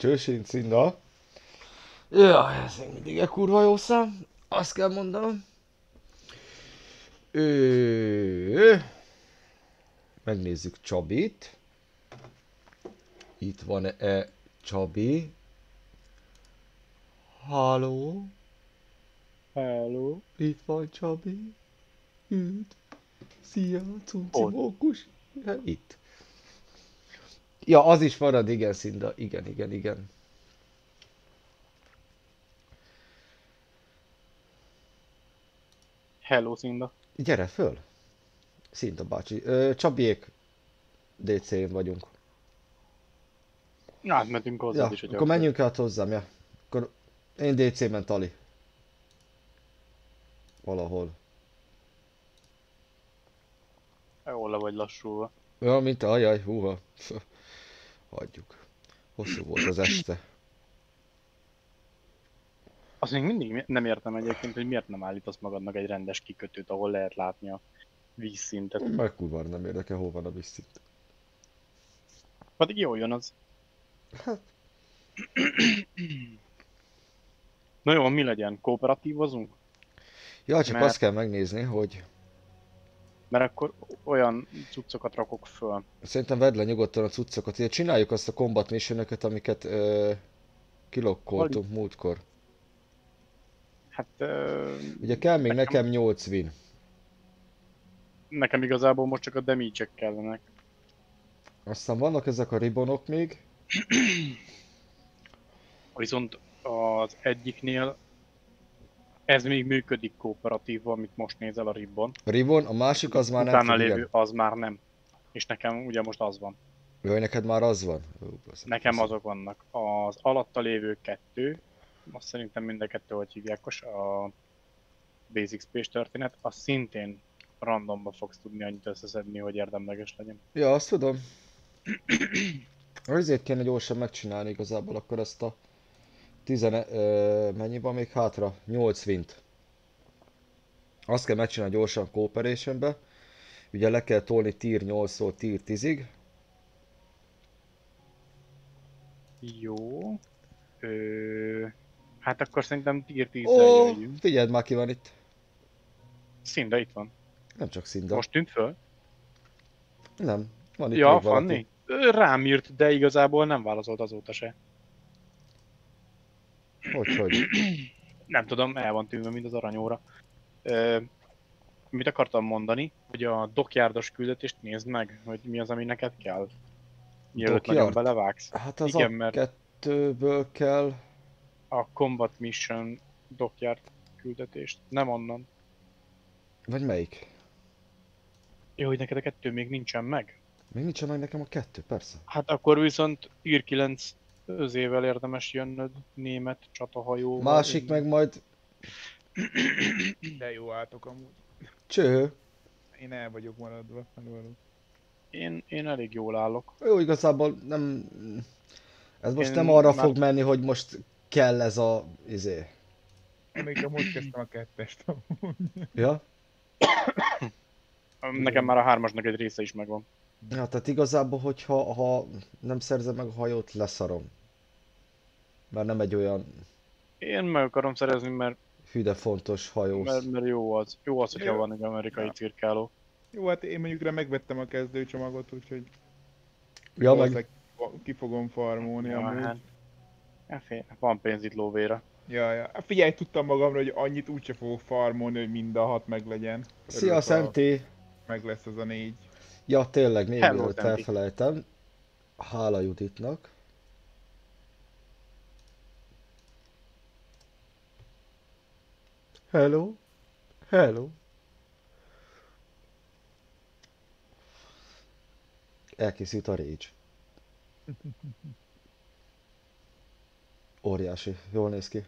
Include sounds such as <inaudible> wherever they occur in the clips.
üdv. Csősén Cinda. Ja, ez még mindig egy kurva jó szám. Azt kell mondanom. Ő... Megnézzük Csabit. Itt van-e Csabi? Halló? Hello. Itt van Csabi. Üdv. Szia, cunci mókus. Itt. Ja, az is marad, igen, Szinda. Igen, igen, igen. Hello, Szinda. Gyere föl. Szinda bácsi. Ö, Csabiék DC-n vagyunk. Átmentünk hozzád Ja, is, hogy akkor menjünk át hozzám, ja. Akkor én DC-ben Tali. Valahol. Jól le vagy lassulva. Ja, mint ajaj, húha. Hagyjuk. Hosszú volt az este. Azt még mindig mi- nem értem egyébként, hogy miért nem állítasz magadnak egy rendes kikötőt, ahol lehet látni a vízszintet. Meg kurva nem érdekel, hol van a vízszint. Pedig jól jön az. Hát. <coughs> Na jó, mi legyen? Kooperatívozunk? Ja, csak Mert- azt kell megnézni, hogy Mert akkor olyan cuccokat rakok föl. szerintem vedd le nyugodtan a cuccokat. Ugye csináljuk azt a combat missionöket, amiket ö, kilokkoltunk múltkor. Hát ö, Ugye kell még Nekem- nekem 8 win. nekem igazából most csak a damage kellenek. Aztán vannak ezek a ribonok még. Viszont az egyiknél ez még működik kooperatív, amit most nézel a ribbon. A ribon, a másik az már nem Utána tud, lévő igen. az már nem. És nekem ugye most az van. Jaj, neked már az van? Ó, basz- Nekem basz- azok vannak. Az alatta lévő kettő, azt szerintem mind a kettő, hogy hívják, a Basic Space történet, az szintén randomba fogsz tudni annyit összeszedni, hogy érdemleges legyen. Ja, azt tudom. <clears throat> Azért kéne gyorsan megcsinálni igazából akkor ezt a 10, ö, mennyi van még hátra? 8 wint. Azt kell megcsinálni gyorsan Cooperationbe. Ugye le kell tolni tier 8-tól tier 10-ig. Jó. Ö... Hát akkor szerintem tier 10 Ó, jöjjünk. figyeld már ki van itt. Szinte itt van. Nem csak Szinda. Most tűnt föl? Nem. Van itt Ja, valaki. Fanni? Rám írt, de igazából nem válaszolt azóta se. Hogy, hogy? <clears throat> Nem tudom, el van tűnve, mint az aranyóra. Ö, mit akartam mondani, hogy a dokjárdos küldetést nézd meg, hogy mi az, ami neked kell. Mielőtt nagyon belevágsz. Hát az Igen, mert- kettőből kell... A Combat Mission dokjárd küldetést. Nem onnan. Vagy melyik? Jó, hogy neked a kettő még nincsen meg. Még nincsen meg nekem a kettő, persze. Hát akkor viszont ír 9 özével érdemes jönnöd német csatahajóval. Másik meg majd... De jó álltok amúgy. Cső. Én el vagyok maradva. megvaló. Én, én elég jól állok. Jó, igazából nem... Ez most Én nem arra már- fog menni, hogy most kell ez a... izé. Még csak most kezdtem a kettest. amúgy. Ja? Nekem már a hármasnak egy része is megvan. Ja, tehát igazából, hogyha ha nem szerzem meg a hajót, leszarom. Mert nem egy olyan Én meg akarom szerezni, mert, hű de fontos hajó. mert, mert jó az. Jó az, hogyha Jó. van egy amerikai Ja. cirkáló. Jó, hát én mondjuk rá megvettem a kezdőcsomagot, úgyhogy Ja, meg ki fogom farmolni Ja, amúgy. hát. Fél- Van pénz itt lóvéra. Ja, ja. Hát Figyelj, tudtam magamra, hogy annyit úgyse fogok farmolni, hogy mind a hat meglegyen. Szia, Örülök, Szenti! Meg lesz az a négy. Ja, tényleg, még Hello, elfelejtem. Hála Juditnak. Hello. Hello. Elkészült a Rage. Óriási, jól néz ki.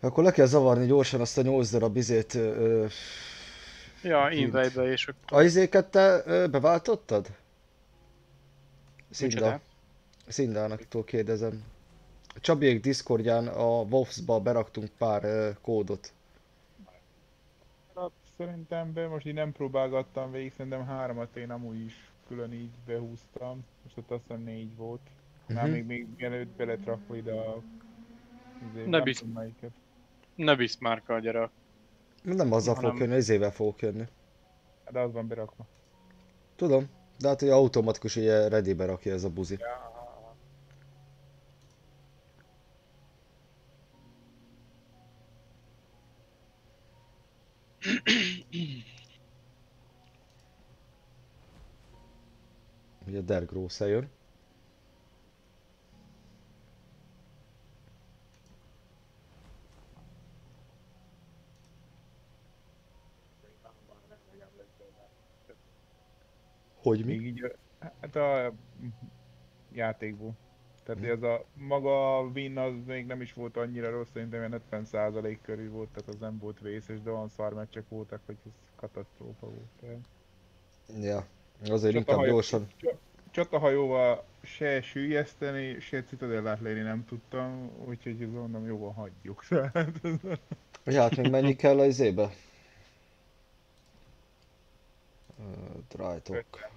Akkor le kell zavarni gyorsan azt a 8 darab izét. Ö, Ja, invade és akkor... a izéket te ö, beváltottad? Szinda. Micsoda? Szindánaktól kérdezem. Csabiék Discordján a Wolfsba beraktunk pár ö, kódot. Hát szerintem be, most így nem próbálgattam végig, szerintem háromat én amúgy is külön így behúztam. Most ott azt hiszem négy volt. Már Mhm. még, még mielőtt belet rakva ide a... izé, Ne tudom melyiket. Ne visz márka, gyere. Nem azzal fogok Hanem- jönni, izével fogok jönni. De az van berakva. Tudom, de hát hogy automatikus ugye readybe rakja ez a buzi. Ugye Der Grosse jön. Hogy mi? Még így, hát a játékból. Tehát Mhm. ez a maga a win az még nem is volt annyira rossz, szerintem ilyen 50% körül volt, tehát az nem volt vészes, de olyan szarmeccsek voltak, hogy ez katasztrófa volt. Ja, azért Csak a inkább hajó- gyorsan. Csatahajóval se sűjeszteni, se citadellát lőni nem tudtam, úgyhogy ezt mondom, jó, van, hagyjuk. <laughs> Ez- Ja, hát még mennyi kell a izébe? Ö, Drytok.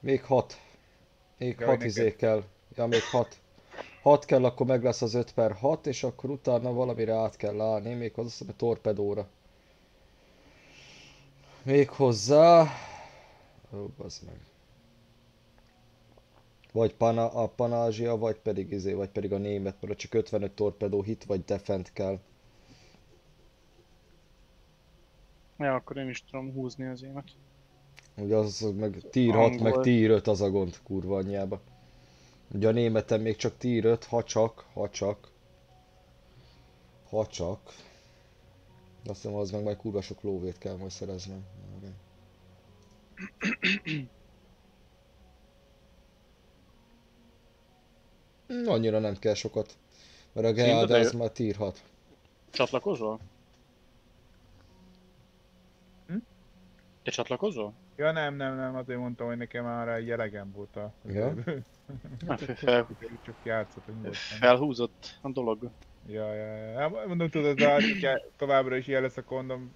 Még hat. Még Jaj, hat izé kell. Ja, még hat. Hat kell, akkor meg lesz az 5 per 6, és akkor utána valamire át kell állni, még az azt hiszem, a torpedóra. Még hozzá... Ó, bazd meg. Vagy pana, a panázsia, vagy pedig izé, vagy pedig a német, mert csak 55 torpedó hit vagy defend kell. Ja, akkor én is tudom húzni az émet. Ugye az meg tier 6, meg tier 5 az a gond, kurva anyjába. Ugye a németen még csak tier 5, ha csak, ha csak. Ha csak. De Azt hiszem, az meg majd kurva sok lóvét kell majd szereznem. <clears throat> Annyira nem kell sokat. Mert a de az már tier 6. Csatlakozol? Hm? Te csatlakozol? ja nem, nem, nem, azért mondtam, hogy nekem már egy elegem volt a... Ja? Fel, <laughs> Csak játszott, hogy nyugodtan. felhúzott a dolog. Ja, ja, ja. Hát Mondom, tudod, hogyha továbbra is ilyen lesz a kondom,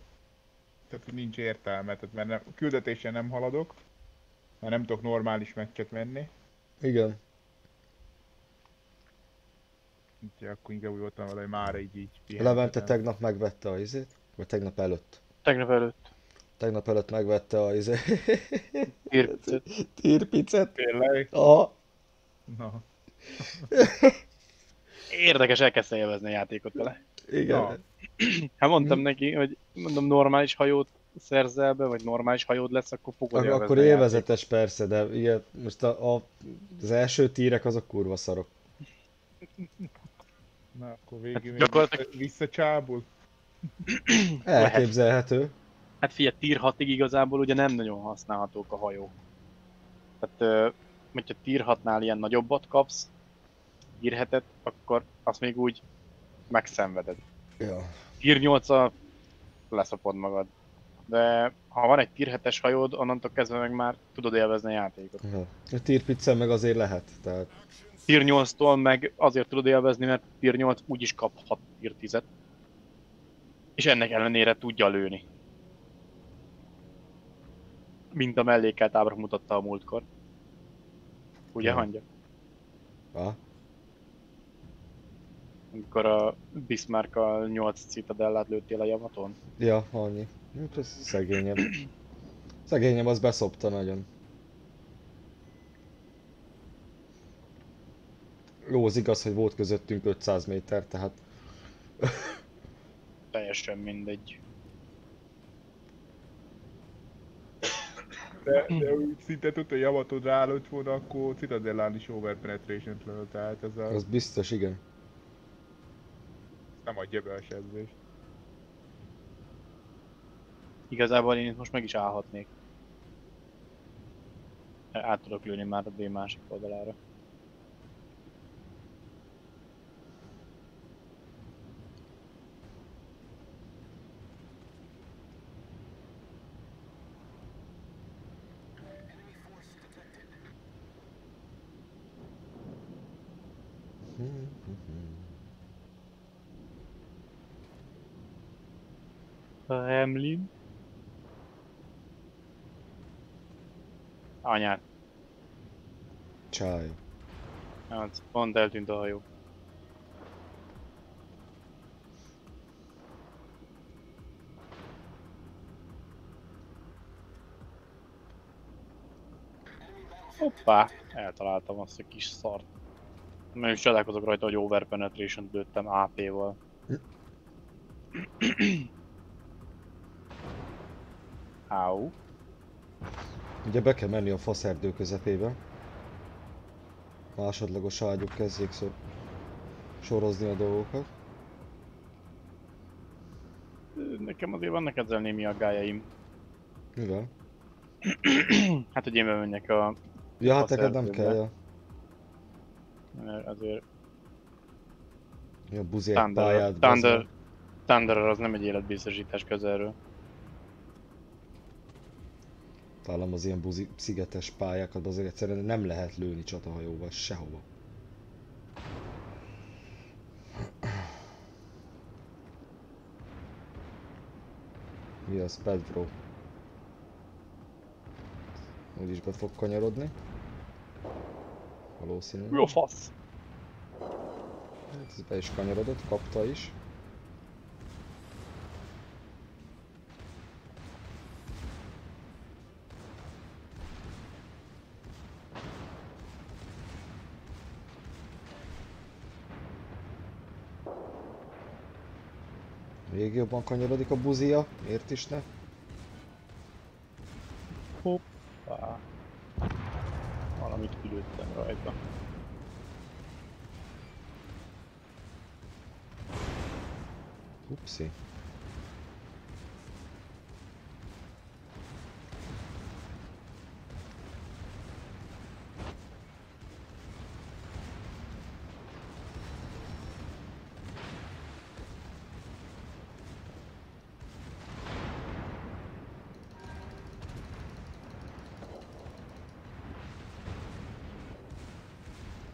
tehát nincs értelme, tehát mert nem, küldetésen nem haladok, mert nem tudok normális meccset menni, Igen. úgyhogy akkor inkább úgy voltam vele, hogy már így így Levente tegnap megvette a izét, vagy tegnap előtt. Tegnap előtt. Tegnap előtt megvette a izé... Írpicet. <laughs> Tirpicet. Tényleg? Aha. Na. Érdekes, elkezdte élvezni a játékot vele. Igen. Ja. <clears throat> Hát mondtam neki, hogy mondom normális hajót szerzel be, vagy normális hajód lesz, akkor fogod Ak- akkor élvezetes persze, de ilyet, most a, a, az első tírek azok kurva szarok. <laughs> Na, akkor végül még gyakorlatilag- vissza, visszacsábul. <clears throat> Elképzelhető. Hát figyelj, tier 6-ig igazából ugye nem nagyon használhatók a hajók. Tehát, hogyha tier 6-nál ilyen nagyobbat kapsz, tier 7 akkor azt még úgy megszenveded. Ja. Tier 8 leszopod magad. De ha van egy tier 7-es hajód, onnantól kezdve meg már tudod élvezni a játékot. ja. A tírpiccel meg azért lehet, tehát Tier 8-tól meg azért tudod élvezni, mert Tier 8 úgyis kaphat Tier 10-et. És ennek ellenére tudja lőni. Mint a mellékelt ábra mutatta a múltkor. Ugye, Ja. hangja? ah, Amikor a Bismarck 8 citadellát lőttél a javaton. ja, annyi. Hát ez szegényebb. Szegényebb az beszopta nagyon. Jó, az igaz, hogy volt közöttünk 500 méter, tehát Teljesen mindegy. De, de úgy szinte tudta, hogy javatod rálőtt volna, akkor Citadellán is overpenetration lő, tehát ez a, az biztos, igen. Nem adja be a sebzést. Igazából én itt most meg is állhatnék. Át tudok lőni már a B másik oldalára. A Hamlin. Anyát. Csáj. Hát, pont eltűnt a hajó. Hoppá! Eltaláltam azt a kis szart. Is csodálkozok rajta, hogy overpenetration lőttem AP-val. Áú. Ugye be kell menni a faszerdő közepébe. Másodlagos ágyuk kezdjék szor sorozni a dolgokat. Nekem azért vannak ezzel némi aggájaim. Mivel? <clears throat> Hát, hogy én bemenjek a... Ja, hát neked nem kell, ja. mert Azért Ja, buziek Thunder, pályát. Thunder, Thunder az nem egy életbiztosítás közelről. Talán az ilyen buzi, szigetes pályákat azért egyszerűen nem lehet lőni csatahajóval sehova. Mi az Pedro? Úgyis be fog kanyarodni. Valószínűleg. Jó fasz! Hát ez be is kanyarodott, kapta is. Még jobban kanyarodik a buzia, miért is ne?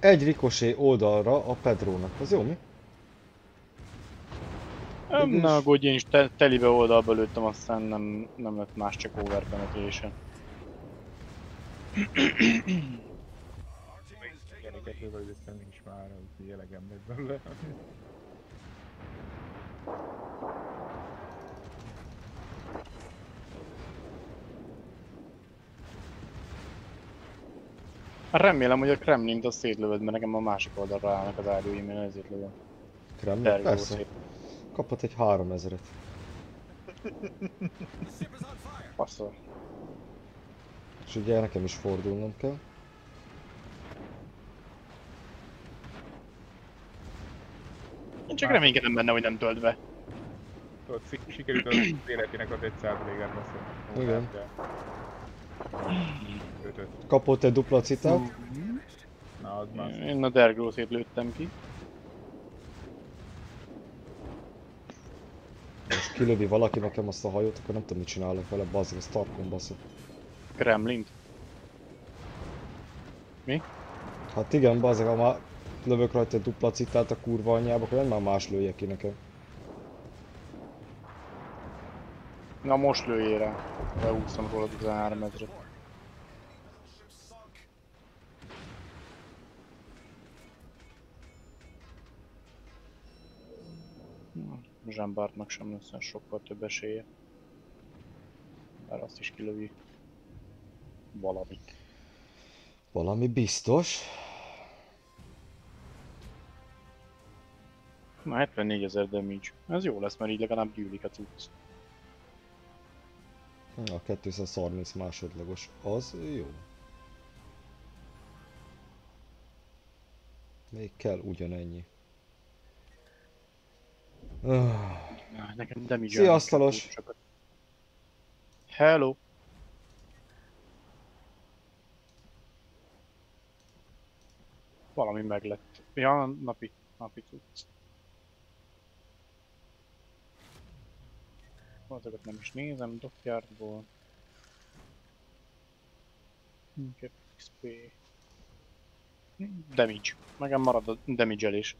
Egy rikosé oldalra a Pedrónak. Az jó mi? Nem, ne aggódj, én is te, telibe oldalba lőttem, aztán nem, nem lett más, csak overpenetration. Ilyeneket lövöldöztem is már, lett belőle. Remélem, hogy a Kremlint azt szétlövöd, mert nekem a másik oldalra állnak az ágyúim, én ezért lövöm. Kremlin? Tergó Persze. szét. Kapott egy 3000-et. Passzol. És ugye nekem is fordulnom kell. Én csak reménykedem benne, hogy nem tölt be. Tudod, sikerült az <coughs> életének az 1%-át beszélni. Igen. Ötöt. Kapott egy dupla citát. Na, az már. Én a Dergrószét lőttem ki. Most kilövi valaki nekem azt a hajót, akkor nem tudom mit csinálok vele, bazzeg, ez tarkon baszok. Kremlint. Hát igen, bazzeg, ha már lövök rajta egy dupla citát a kurva anyjába, akkor nem már más lője ki nekem. Na most lőjél rá. Leúsztam róla 13 ezret. Jean Bartnak sem lesz sokkal több esélye. Bár azt is kilövi. Valami. Valami biztos. Na 74 ezer damage. Ez jó lesz, mert így legalább gyűlik a cucc. A 230 másodlagos, az jó. Még kell ugyanennyi. Na, nekem damage Szia, asztalos! Hello! Valami meglett. Ja, napi, napi cucc. Azokat nem is nézem. Inkább XP. Damage. Megem marad a damage-elés.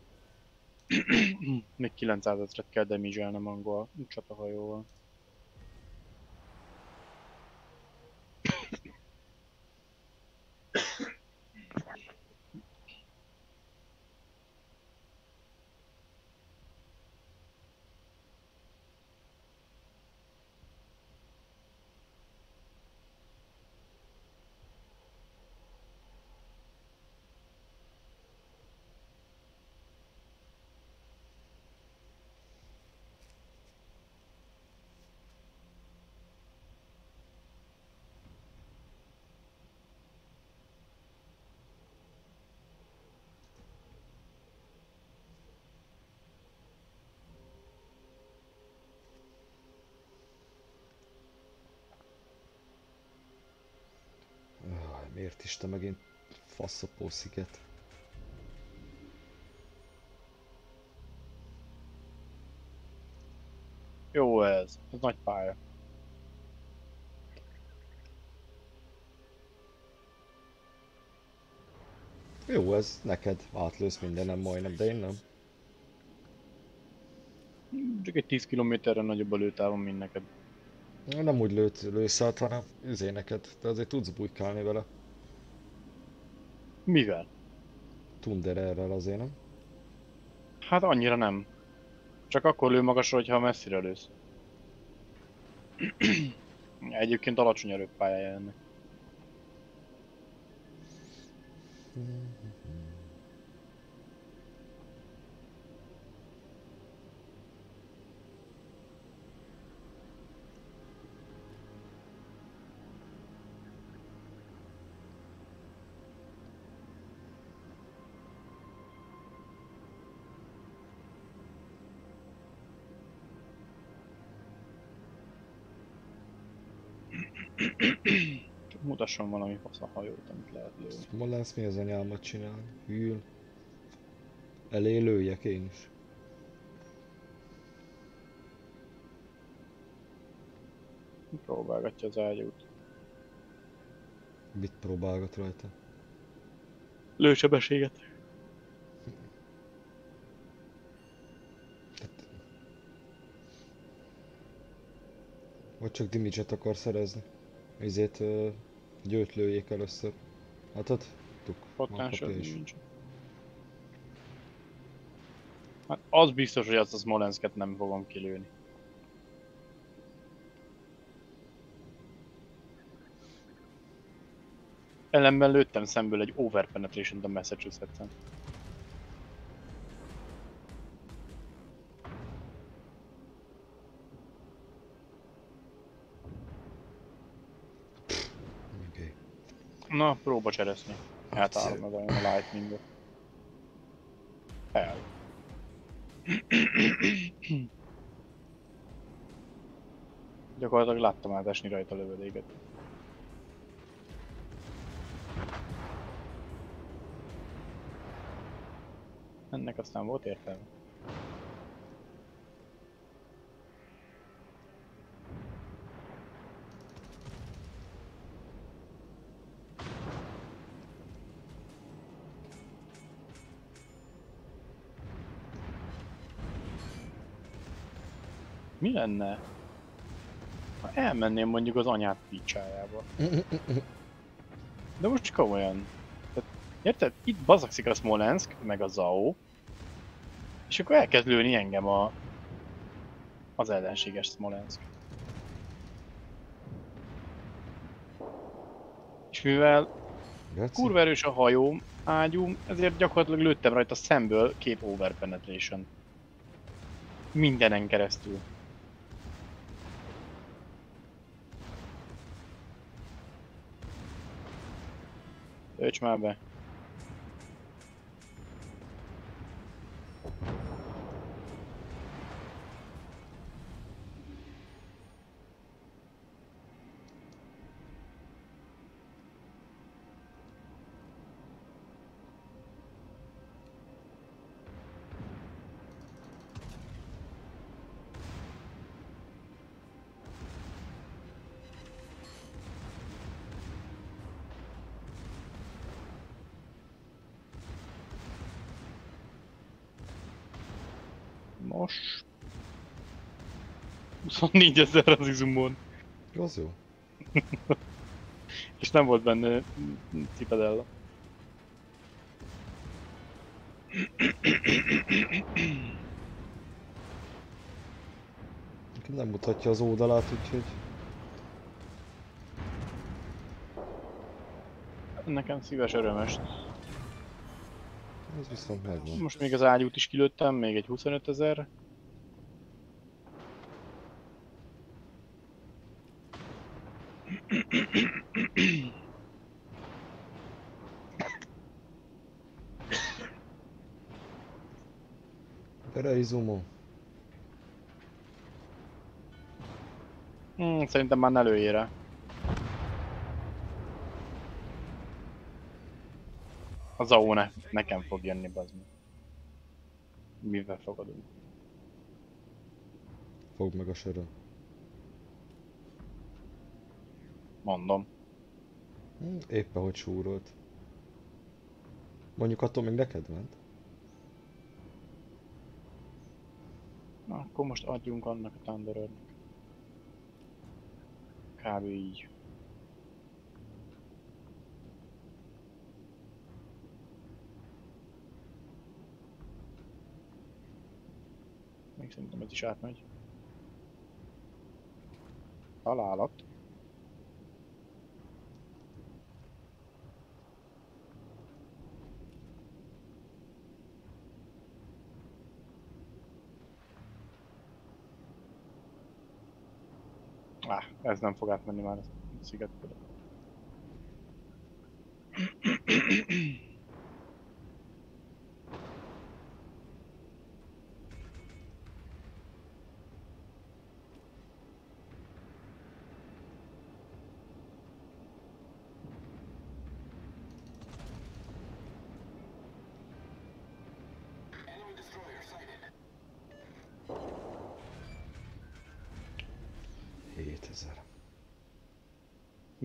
Még 900 ezeret kell damage-elnem angol csatahajóval. öh, miért is te megint faszopó sziget? Jó ez, ez nagy pálya. Jó, ez neked átlősz mindenem majdnem, de én nem. Csak egy 10 kilométerre nagyobb a lőtávon, mint neked. Nem úgy lőtt, lősz át, hanem üzé neked, de azért tudsz bujkálni vele. Mivel? Tundererrel azért nem. Hát annyira nem. Csak akkor lő magasra, hogyha messzire lősz. <clears throat> Egyébként alacsony erőpályája ennek. Csak mutasson valami fasz a hajót, amit lehet lőni. Molász mi az anyámat csinál? Hűl. Elé lőjek én is. Próbálgatja az ágyút. Mit próbálgat rajta? Lősebességet. Vagy csak damage-et akar szerezni? Ezért uh, győt lőjék először. Látod? Tuk. Potential nincs. Hát az biztos, hogy azt a Smolensket nem fogom kilőni. Ellenben lőttem szemből egy overpenetration a Massachusetts-en. Na, próba csereszni. Átállom meg a lightningot. El. Gyakorlatilag láttam átesni rajta lövedéket. Ennek aztán volt értelme. Mi lenne, ha elmenném mondjuk az anyát picsájába? De most komolyan. Tehát, érted? Itt bazakszik a Smolensk, meg a Zao, és akkor elkezd lőni engem a, az ellenséges Smolensk. És mivel Geci? kurva erős a hajóm, ágyúm, ezért gyakorlatilag lőttem rajta szemből két overpenetration. Mindenen keresztül. Tölts már be. 24 ezer az izumon. Az jó. <laughs> És nem volt benne Citadella. Nekem Nem mutatja az oldalát, úgyhogy... Nekem szíves örömös. Ez viszont megvan. Most még az ágyút is kilőttem, még egy 25 ezer. Izumo. Hmm, szerintem már ne lőjél rá. Az AO ne, nekem fog jönni, bazd meg. Mivel fogadunk? Fogd meg a sörön. Mondom. Hm, Éppen hogy súrolt. Mondjuk attól még neked ment. Na, akkor most adjunk annak a Thunderernek. Kb. így. Még szerintem ez is átmegy. Találat. Ez nem fog átmenni már a szigetbe. <clears throat>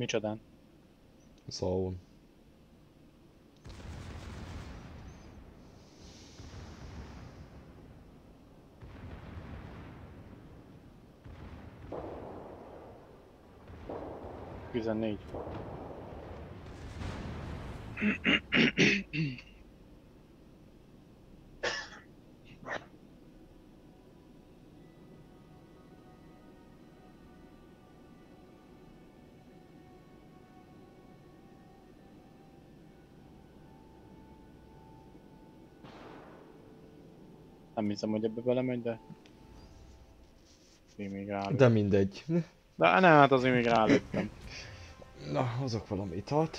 Micsodán? Zaun. Tizennégy. <clears throat> Nem hiszem, hogy ebbe belemegy, de... Rá. De mindegy. De nem, hát még rálőttem. Na, hozok valami italt.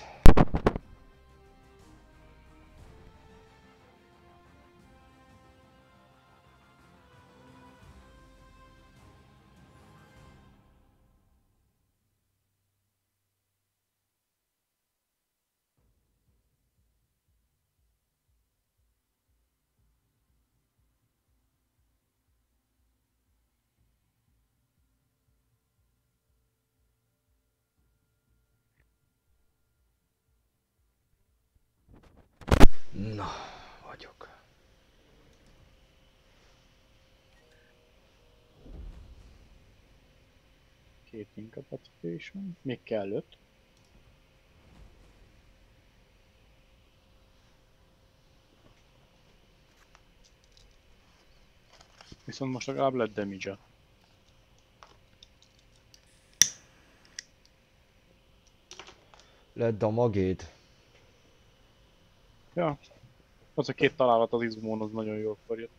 Incapacitation. Még kell öt. Viszont most legalább lett damage -a. Ledd a magéd. Ja. Az a két találat az izmón az nagyon jól jött.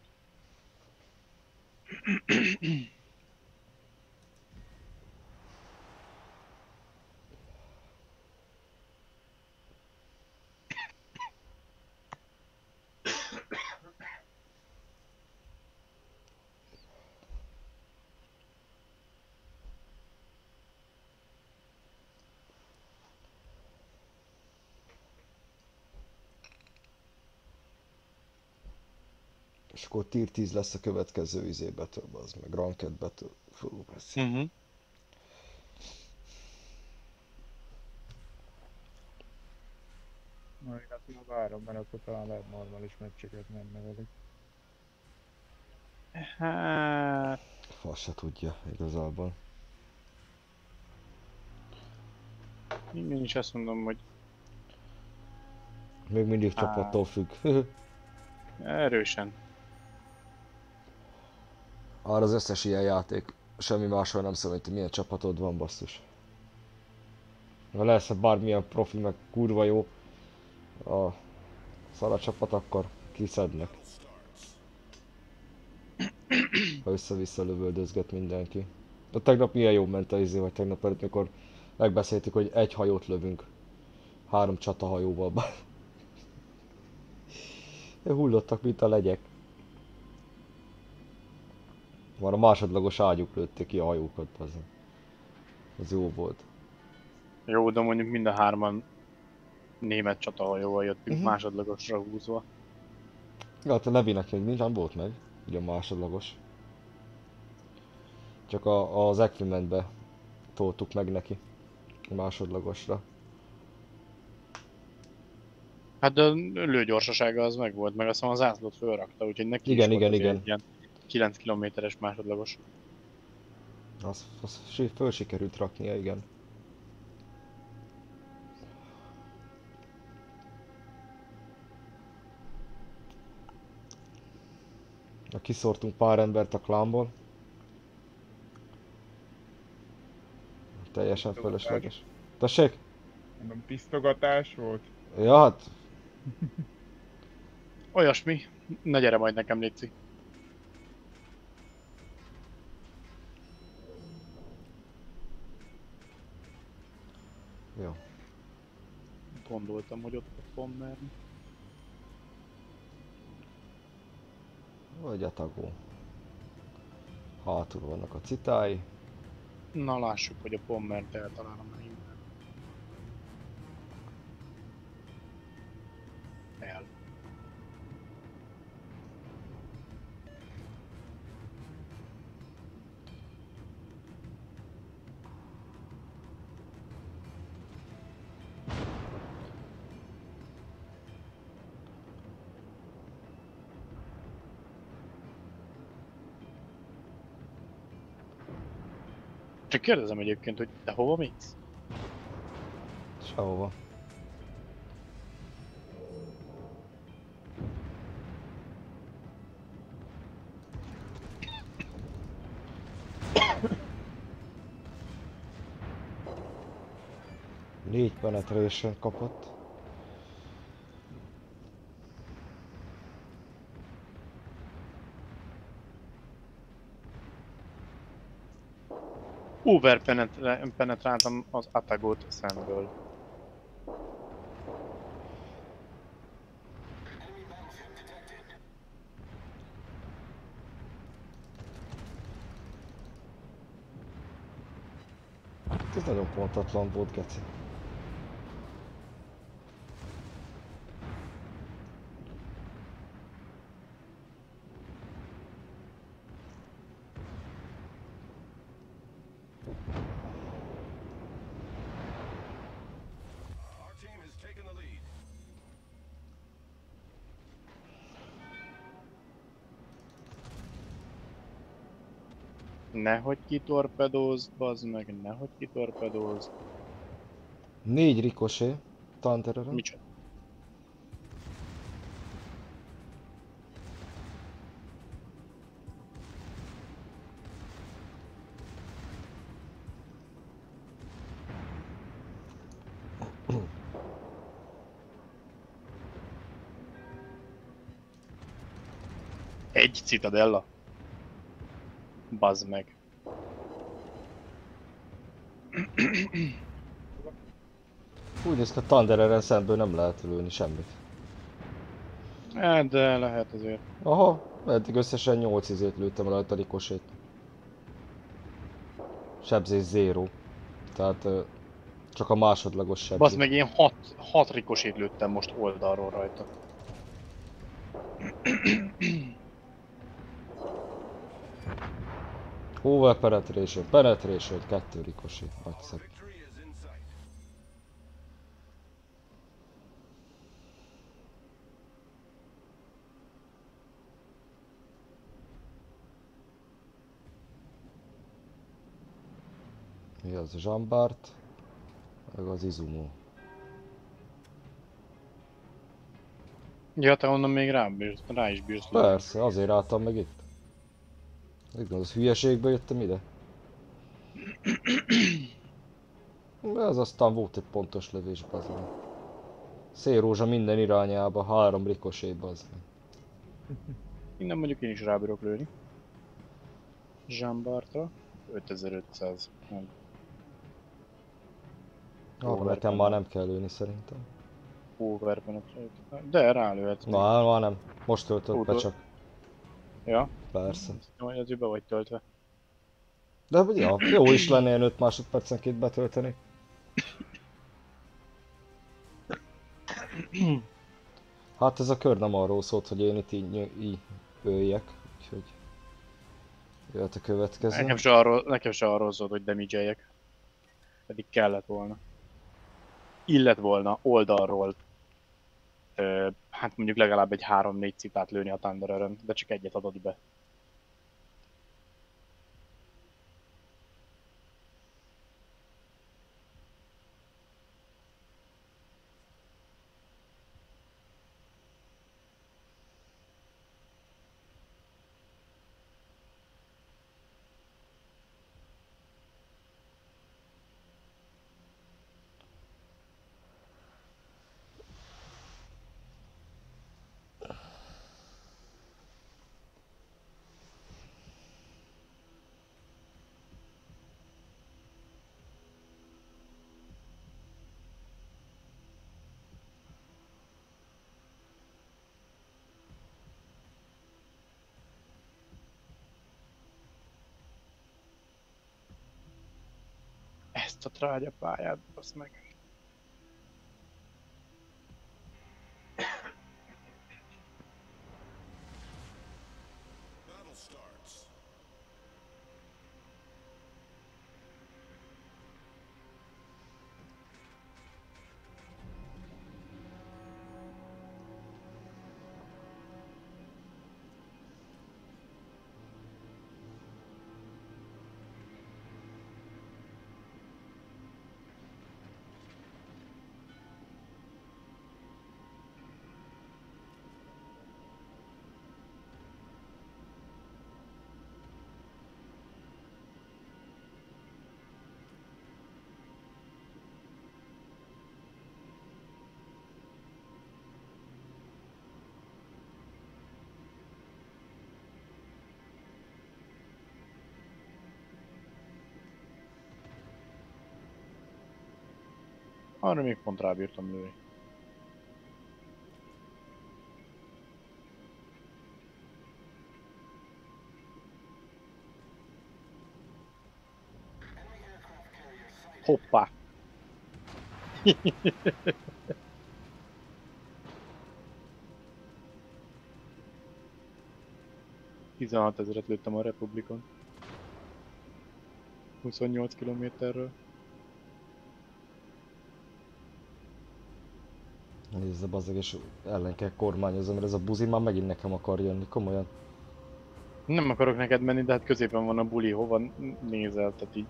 Akkor tier 10 lesz a következő izé battle, az meg ranked battle. Fú. Uh-huh. Na, én azt még várom, mert akkor talán lehet normális meccseket menne velük. Hát... Fasz se tudja igazából. Én is azt mondom, hogy Még mindig csapattól függ. <laughs> erősen. Arra az összes ilyen játék, semmi másról nem szól, hogy milyen csapatod van, basszus. Ha lesz bármilyen profi, meg kurva jó a szara csapat, akkor kiszednek. Ha össze-vissza lövöldözget mindenki. De tegnap milyen jó ment a izé, vagy tegnap előtt, mikor megbeszéltük, hogy egy hajót lövünk. Három csatahajóval. Hullottak, mint a legyek. Már a másodlagos ágyuk lőtték ki a hajókat, az, az jó volt. Jó, de mondjuk mind a hárman német csatahajóval jöttünk uh-huh. másodlagosra húzva. Ja, hát a Levinek még nincs, nem volt meg, ugye a másodlagos. Csak a, az Equimentbe toltuk meg neki, a másodlagosra. Hát de a lőgyorsasága az meg volt, meg azt hiszem az zászlót fölrakta, úgyhogy neki Igen, is igen, volt igen. egy ilyen 9 kilométeres másodlagos. Az, az föl sikerült raknia, igen. Na, kiszórtunk pár embert a klánból. Teljesen fölösleges. Tessék? Mondom, tisztogatás volt. Ja, hát Olyasmi, ne gyere majd nekem, Léci. Gondoltam, hogy ott fog merni. Vagy a tagó. Hátul vannak a citái. Na lássuk, hogy a Pommert eltalálom el innen. El. Csak kérdezem egyébként, hogy te hova mész? Sehova. Négy penetration kapott. Overpenetráltam az Atagot szemből. Ez nagyon pontatlan volt, geci. Nehogy kitorpedózd, bazd meg, nehogy kitorpedózd. Négy rikosé. Tantereren. Micsoda? Egy citadella? Bazd meg. Úgy néz ki, a Thundereren szemből nem lehet lőni semmit. Hát, de lehet azért. Aha, eddig összesen 8 izét lőttem rajta rikosét. Sebzés zero. Tehát csak a másodlagos sebzés. Bazd meg, én hat, hat rikosét lőttem most oldalról rajta. Over penetration, penetration, kettő rikosé. Nagyszerű. Mi az? Zsambárt, meg az Izumo. Ja, te onnan még rá, bírsz, rá is bírsz. Persze, azért álltam meg itt. Mit gondolsz, hülyeségből jöttem ide? De az aztán volt egy pontos lövés, bazd meg. Szélrózsa minden irányába, három rikosé, bazd meg. Innen mondjuk én is rábírok lőni. Zsambartra. 5500. Nem. Arra nekem már nem kell lőni szerintem. Over penetrate. De rálőhetsz. még. Na, már nem. Most töltött be csak. Ja, Persze. jó, hogy az be vagy töltve. De ja, jó is lenne ilyen 5 másodpercenként betölteni. Hát ez a kör nem arról szólt, hogy én itt így, így öljek, úgyhogy jöhet a következő. Nekem se arról, nekem se arról szólt, hogy damage Pedig kellett volna. Illet volna oldalról. Hát mondjuk legalább egy 3-4 citát lőni a Thundereren, de csak egyet adott be. Ezt a trágya pályát, azt meg. Arra még pont rábírtam lőni. Hoppá! <laughs> 16 ezeret lőttem a Republikon. 28 kilométerről. Nézze bazzeg, és ellen kell kormányozom, mert ez a buzi már megint nekem akar jönni, komolyan. Nem akarok neked menni, de hát középen van a buli, hova nézel, tehát így.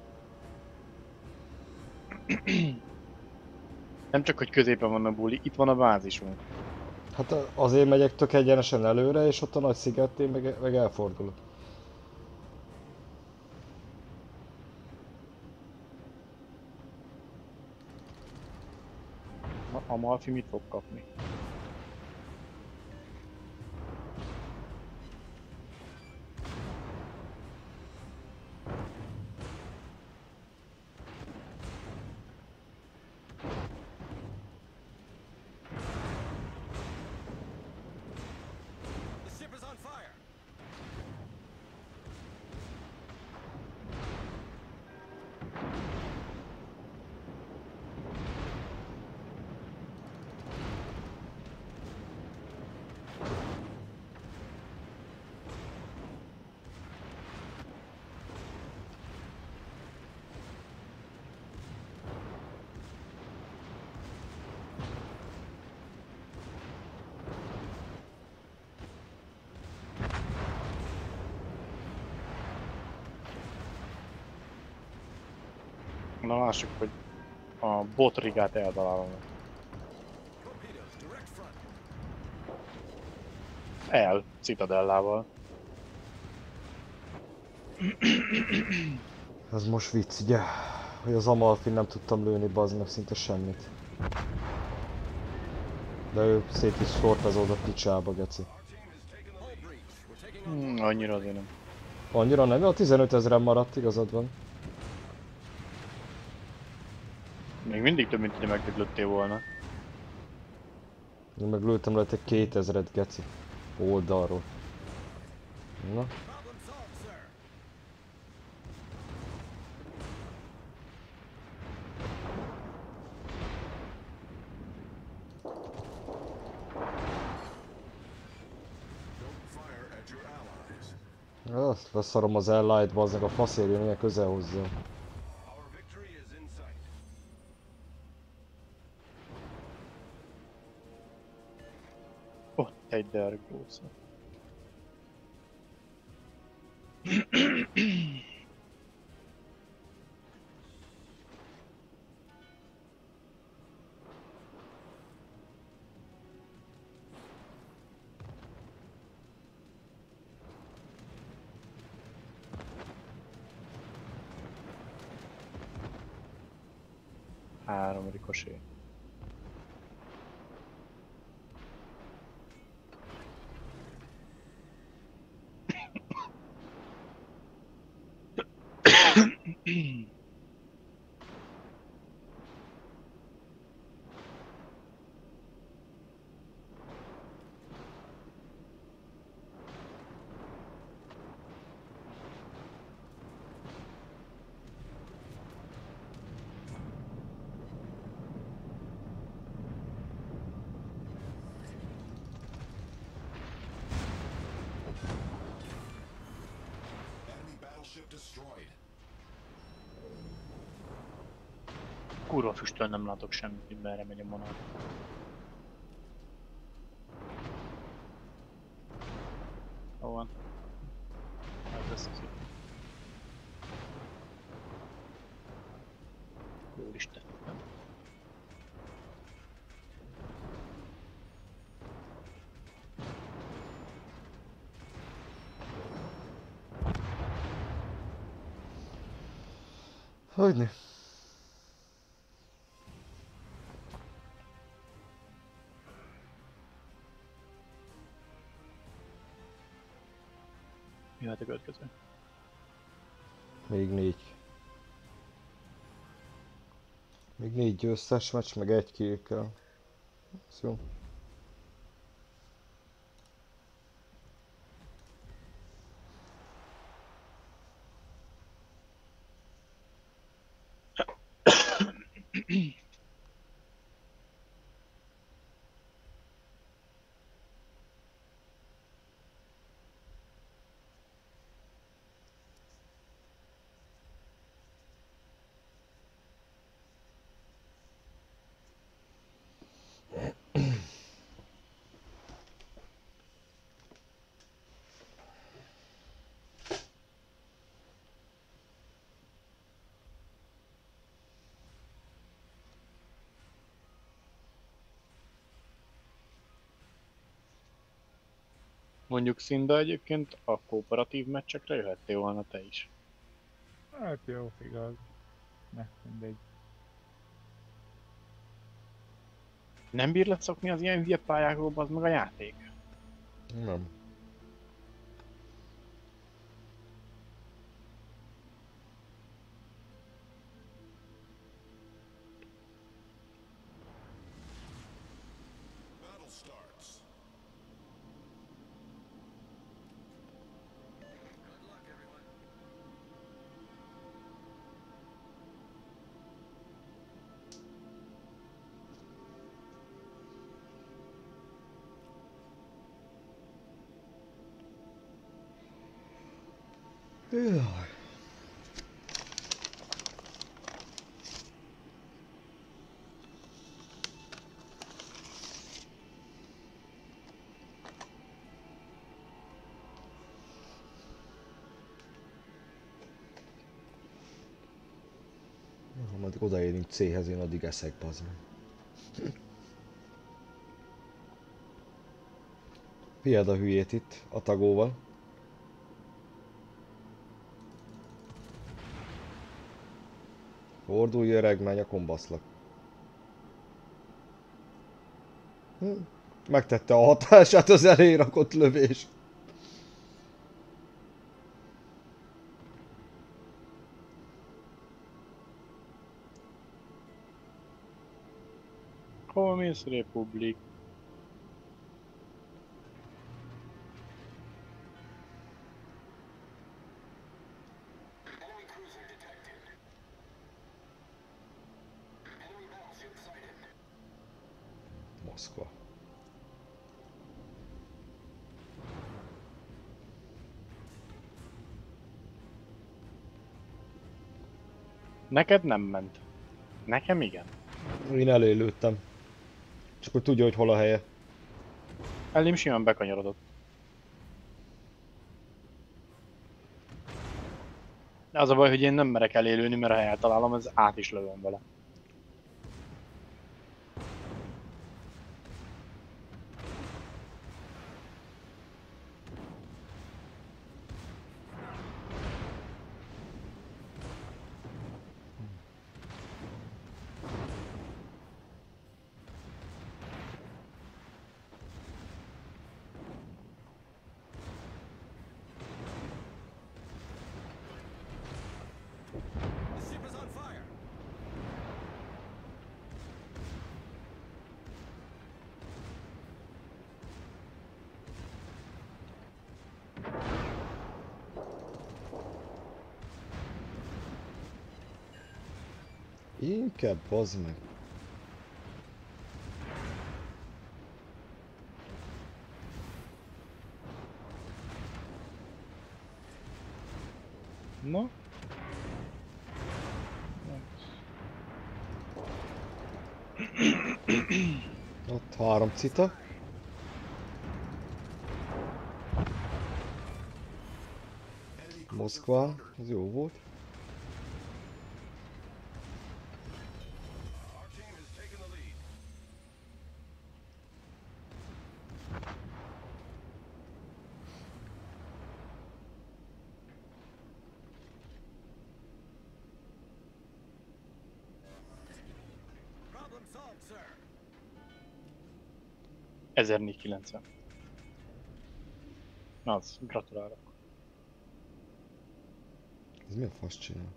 Nem csak, hogy középen van a buli, itt van a bázisunk. Hát azért megyek tök egyenesen előre, és ott a nagy szigetén meg, meg elfordulok. A, a Malfi mit fog kapni? Lássuk, hogy a botrigát front. El, Citadellával. Ez most vicc, ugye? Hogy az Amalfin nem tudtam lőni, meg szinte semmit. De ő szét is szórt az oda picsába, geci. Hmm, annyira azért nem. Annyira nem, a 15 ezeren maradt, igazad van. Mindig több, mint hogy meglőttél volna. Én meg lőttem rajta egy 2000-et, geci. Oldalról. Na, azt leszarom az Allied, bazd meg a faszért jön ilyen közel hozzá. Ott egy dergóca. Három Kurva füstöl nem látok semmit, hogy merre megy a monat. Hol van? Ez lesz az itt. Úristen. nem. Lehet a következő? Még négy. Még négy győztes meccs, meg egy kill kell. Ez Mondjuk Szinda egyébként a kooperatív meccsekre jöhettél volna te is. Hát jó, igaz. Ne, mindegy. Nem bír leszokni az ilyen hülye pályákról, az meg a játék. Nem. Jaj. Ha majd odaérünk C-hez, én addig eszek, bazd meg. Fiad a hülyét itt, a tagóval. Fordulj öreg, már nyakon baszlak. Hm. Megtette a hatását az elé rakott lövés. Hol Republik? Neked nem ment. Nekem igen. Én elélődtem. Csak hogy tudja, hogy hol a helye. Elém simán bekanyarodott. Az a baj, hogy én nem merek elélőni, mert ha eltalálom, az át is lövöm vele. Inkább bazd meg. No? Ott három cita. Moszkva, ez jó volt. 1490. Na az, gratulálok. Ez mi a fasz csinál?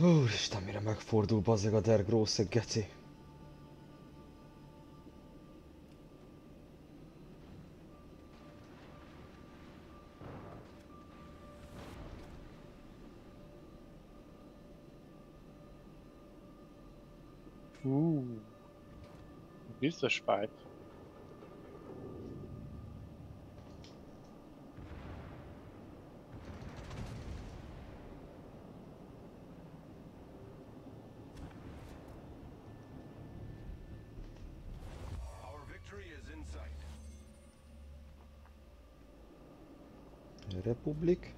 Úristen, mire megfordul bazzeg a Der Grosse geci. Biztos fájt. Republik.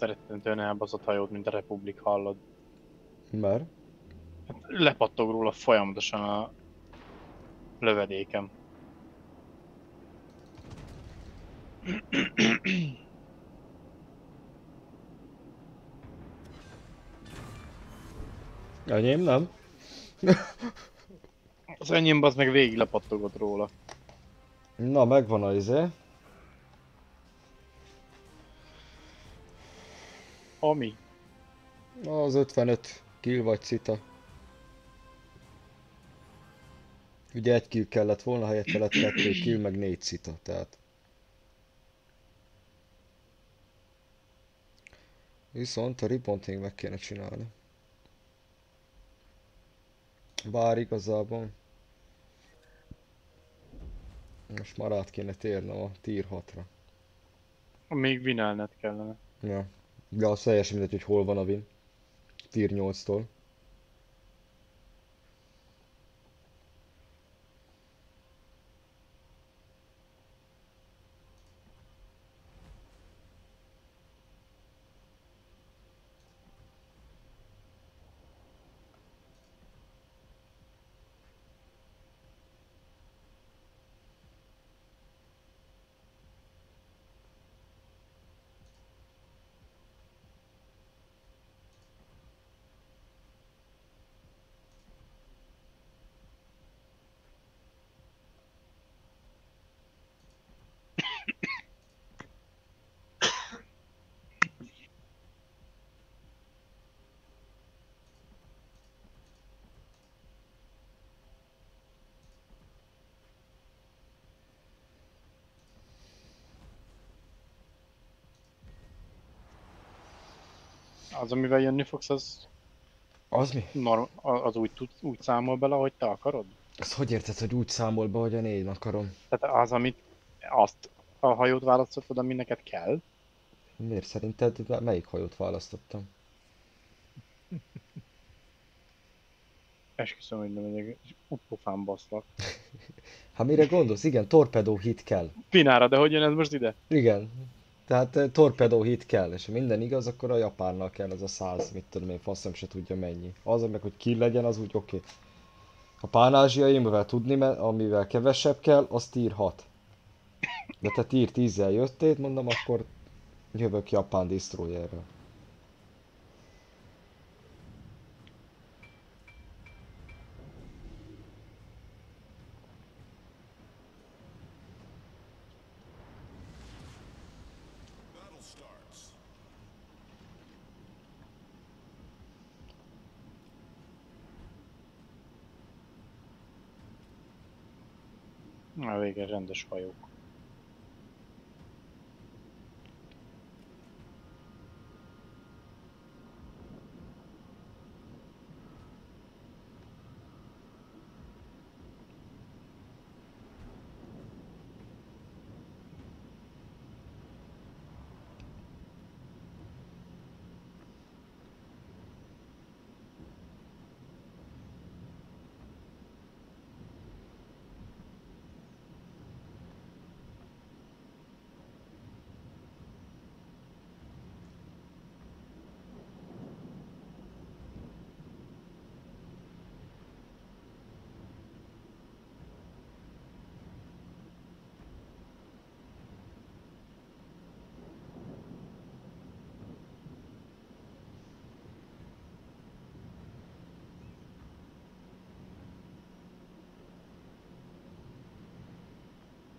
Ezt rettentően elbaszott hajót, mint a Republik hallod. Mert? Hát lepattog róla folyamatosan a lövedékem. Enyém nem? Az enyém az meg végig lepattogott róla. Na, megvan a izé. Ami? Az 55 kill vagy cita. Ugye egy kill kellett volna, helyette lett kettő kill, meg négy cita, tehát. Viszont a ribont még meg kéne csinálni. Bár igazából... Most már át kéne térnem a tier 6-ra. Még vinelned kellene. Ja. De az teljesen mindegy, hogy hol van a win. Tier 8-tól. Az, amivel jönni fogsz, az, Az mi? norm, az úgy, úgy számol bele, ahogy te akarod? Azt hogy érted, hogy úgy számol be, hogy én akarom? Tehát az, amit azt a hajót választottad, ami neked kell? Miért szerinted melyik hajót választottam? Esküszöm, hogy nem megyek, és uppofán baszlak. <laughs> Hát mire gondolsz? Igen, torpedó hit kell. Pinára, de hogy jön ez most ide? Igen. Tehát eh, torpedó hit kell, és ha minden igaz, akkor a japánnal kell az a száz, mit tudom én, faszom se tudja mennyi. Az meg, hogy kill legyen, az úgy oké. Okay. A pánázsiai, amivel tudni, amivel kevesebb kell, az tier 6. De te tier 10-zel jöttél, mondom, akkor jövök japán destroyerrel. Végre rendes hajók.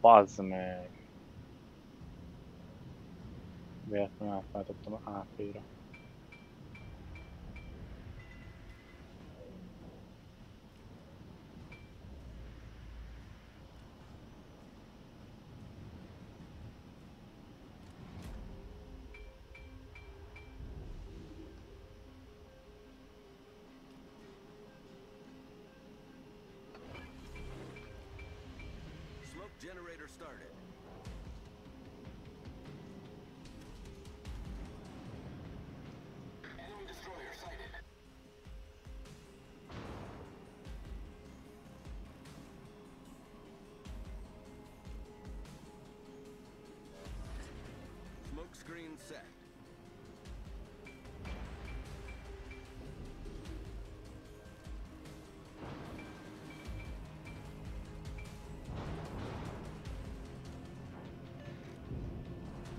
Bazd meg. Véletlenül átváltottam a AP-ra. Smoke screen set.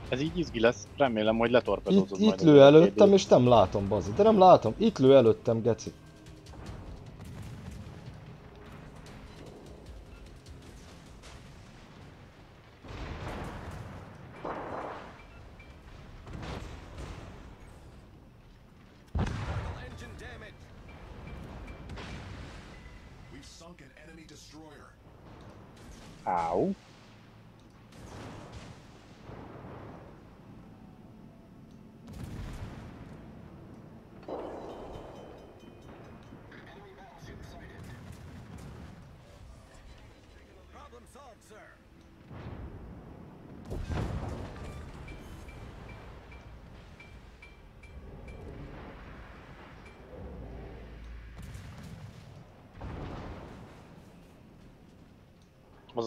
Ez így izgi lesz, remélem, hogy Itt, letorpedózod majd itt lő előttem és nem látom, bazi. De nem látom. Itt lő előttem, geci.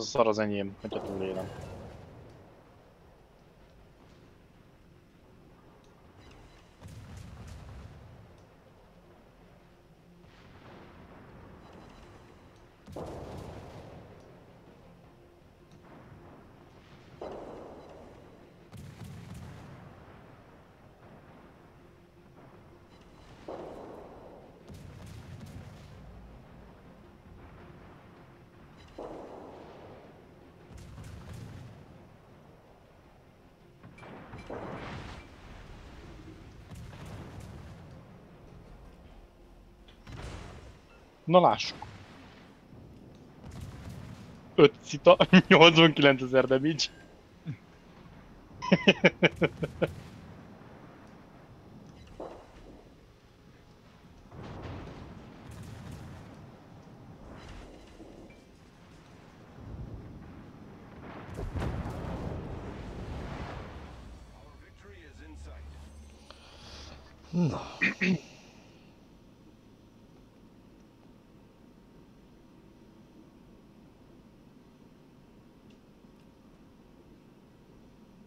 Az a szar az enyém, hogyha túlélem. Na lássuk. 5 cita, <laughs> 89 ezer damage. <laughs>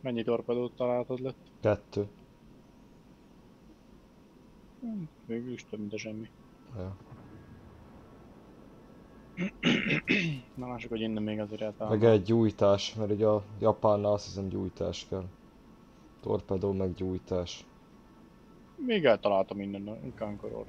Mennyi torpedót találtad lett? Kettő. Hm, Végül is több, mint a semmi. Ja. Na lássuk, hogy innen még azért Meg eltalálom. egy gyújtás, mert ugye a Japánnál azt hiszem gyújtás kell. Torpedó meg gyújtás. Még eltaláltam innen a Kankorort.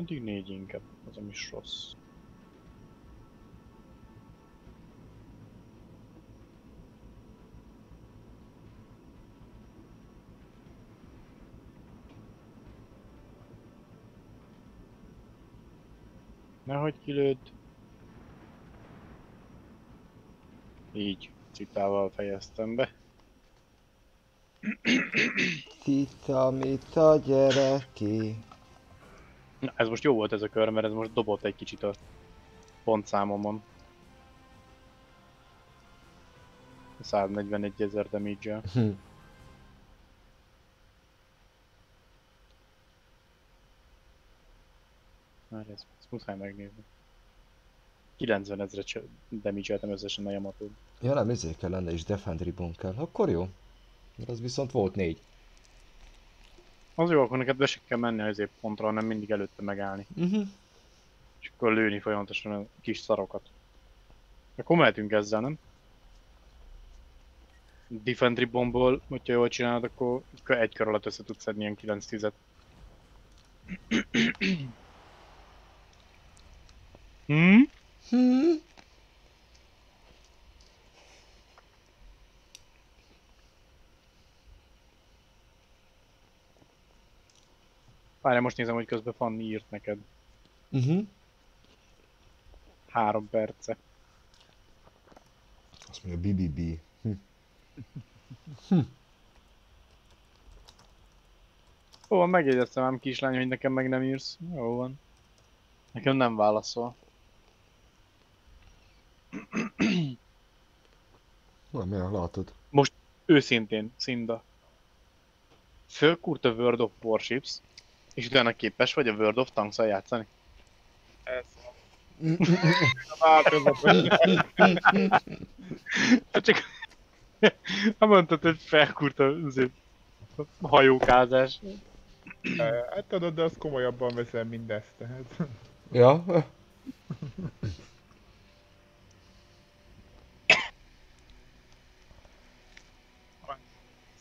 Addig négy inkább, az nem is rossz. Nehogy kilőd. Így, citával fejeztem be. Tita, mit a gyereki? Na, ez most jó volt ez a kör, mert ez most dobott egy kicsit a pontszámomon. 141 ezer damage Hm. Már ez, ezt muszáj megnézni. 90 ezeret damage-eltem összesen a Yamato. Ja nem, ezért kell lenne is Defend Ribbon kell. Akkor jó. Az viszont volt négy. Az jó, akkor neked be se kell menni az pontra, hanem mindig előtte megállni. Uh-huh. És akkor lőni folyamatosan a kis szarokat. Akkor mehetünk ezzel, nem? Defentry bombból, hogyha jól csinálod, akkor akkor egy kör alatt össze tudsz szedni ilyen 9-10-et. Hmm? Hmm. Várjál, most nézem, hogy közben Fanni írt neked. Uh-huh. Három perce. Azt mondja BBB. Hm. Ó, van, megjegyeztem ám kislány, hogy nekem meg nem írsz. Jó van. Nekem nem válaszol. <clears throat> Na, mi a látod? Őszintén, Szinda. Fölkúrt a World of Warships, és utána képes vagy a World of tanks játszani. Csak... Ha mondtad, hogy felkúrt a hajókázás. Hát tudod, de azt komolyabban veszem mindezt, tehát. Ja?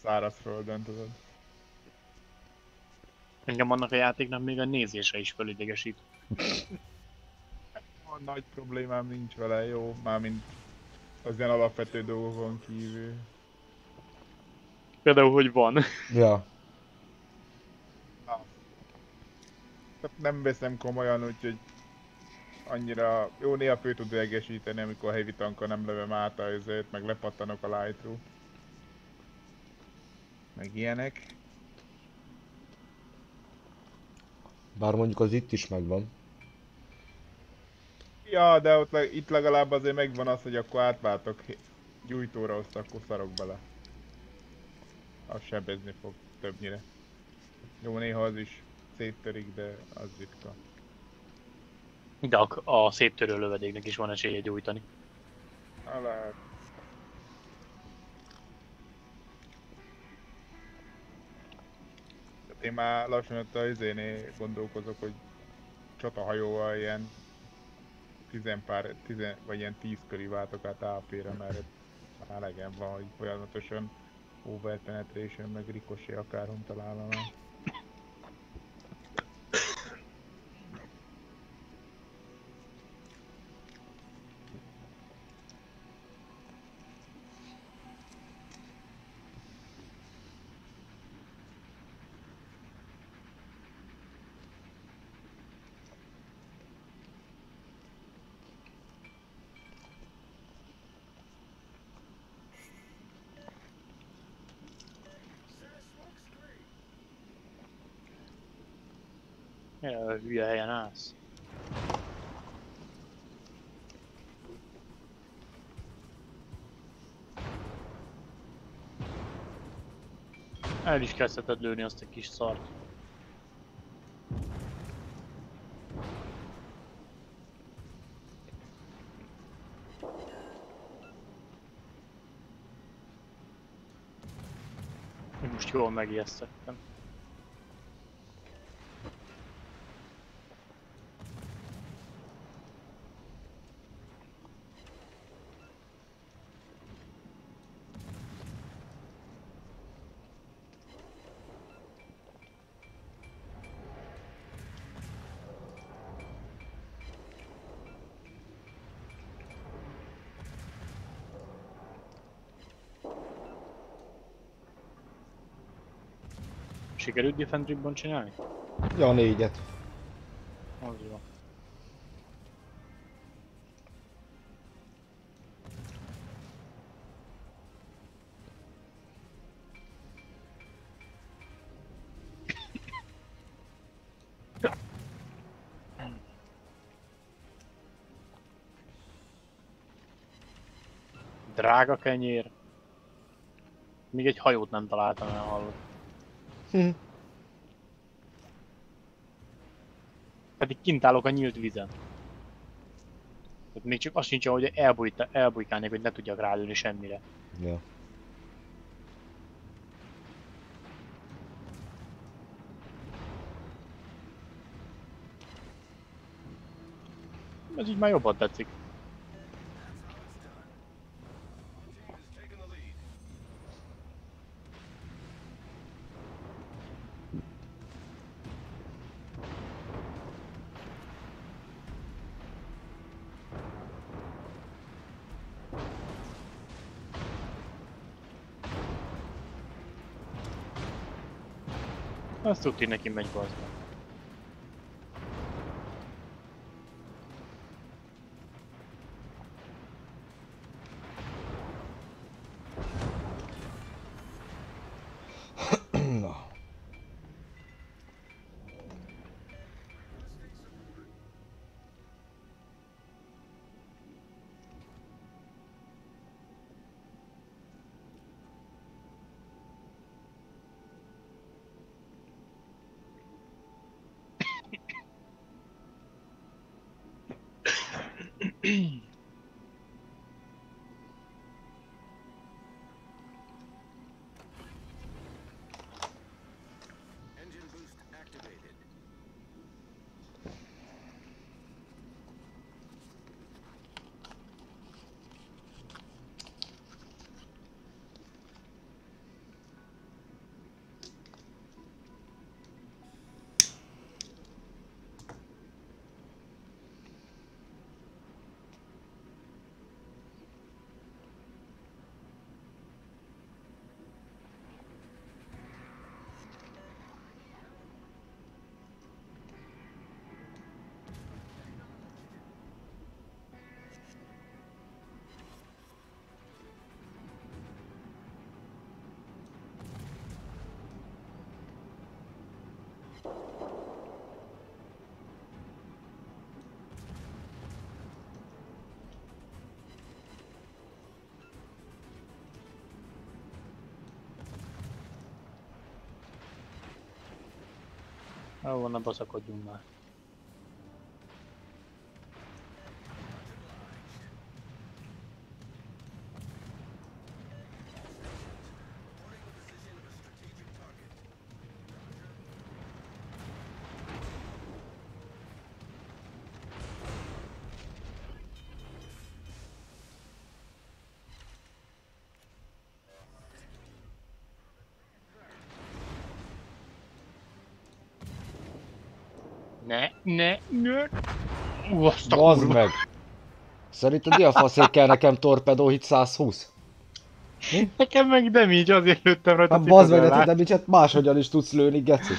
Szárazföldön, tudod. Engem annak a játéknak még a nézése is fölidegesít. A nagy problémám nincs vele, jó? Mármint az ilyen alapvető dolgokon kívül. Például, hogy van. Ja. Tehát nem veszem komolyan, úgyhogy annyira jó néha fő tud idegesíteni, amikor a heavy tankkal nem lövöm át a ezért, meg lepattanok a light Meg ilyenek. Bár mondjuk az itt is megvan. Ja, de ott le, itt legalább azért megvan az, hogy akkor átváltok gyújtóra, azt akkor szarok bele. Az sebezni fog többnyire. Jó, néha az is széttörik, de az ritka. De a, a széttörő lövedéknek is van esélye gyújtani. Ha lehet. Tehát én már lassan ott a izénél gondolkozok, hogy csatahajóval ilyen tizen pár, tizen, vagy ilyen tíz köré váltok át AP-re, mert már elegem van, hogy folyamatosan over penetration, meg ricochet akárhol találom Ja, hülye helyen állsz. El is kezdheted lőni azt a kis szart. Most jól megijesztettem. Sikerült Defend Ribbon csinálni? Ja, négyet. Az jó. Drága kenyér. Még egy hajót nem találtam el hallott. Hm. Pedig kint állok a nyílt vízen. Tehát még csak azt nincs, hogy elbújt, elbújkálnék, hogy ne tudjak rálőni semmire. Ja. Ez így már jobban tetszik. Azt tudti neki megy bazd meg. Ahol ne baszakodjunk már. Ne, ne. Ú, azt a Bazd kurva. meg! Szerinted mi a faszért kell nekem torpedó hit 120? Nekem meg nem így, azért lőttem rajta Hát bazd meg, de te nem így máshogyan is tudsz lőni, geci.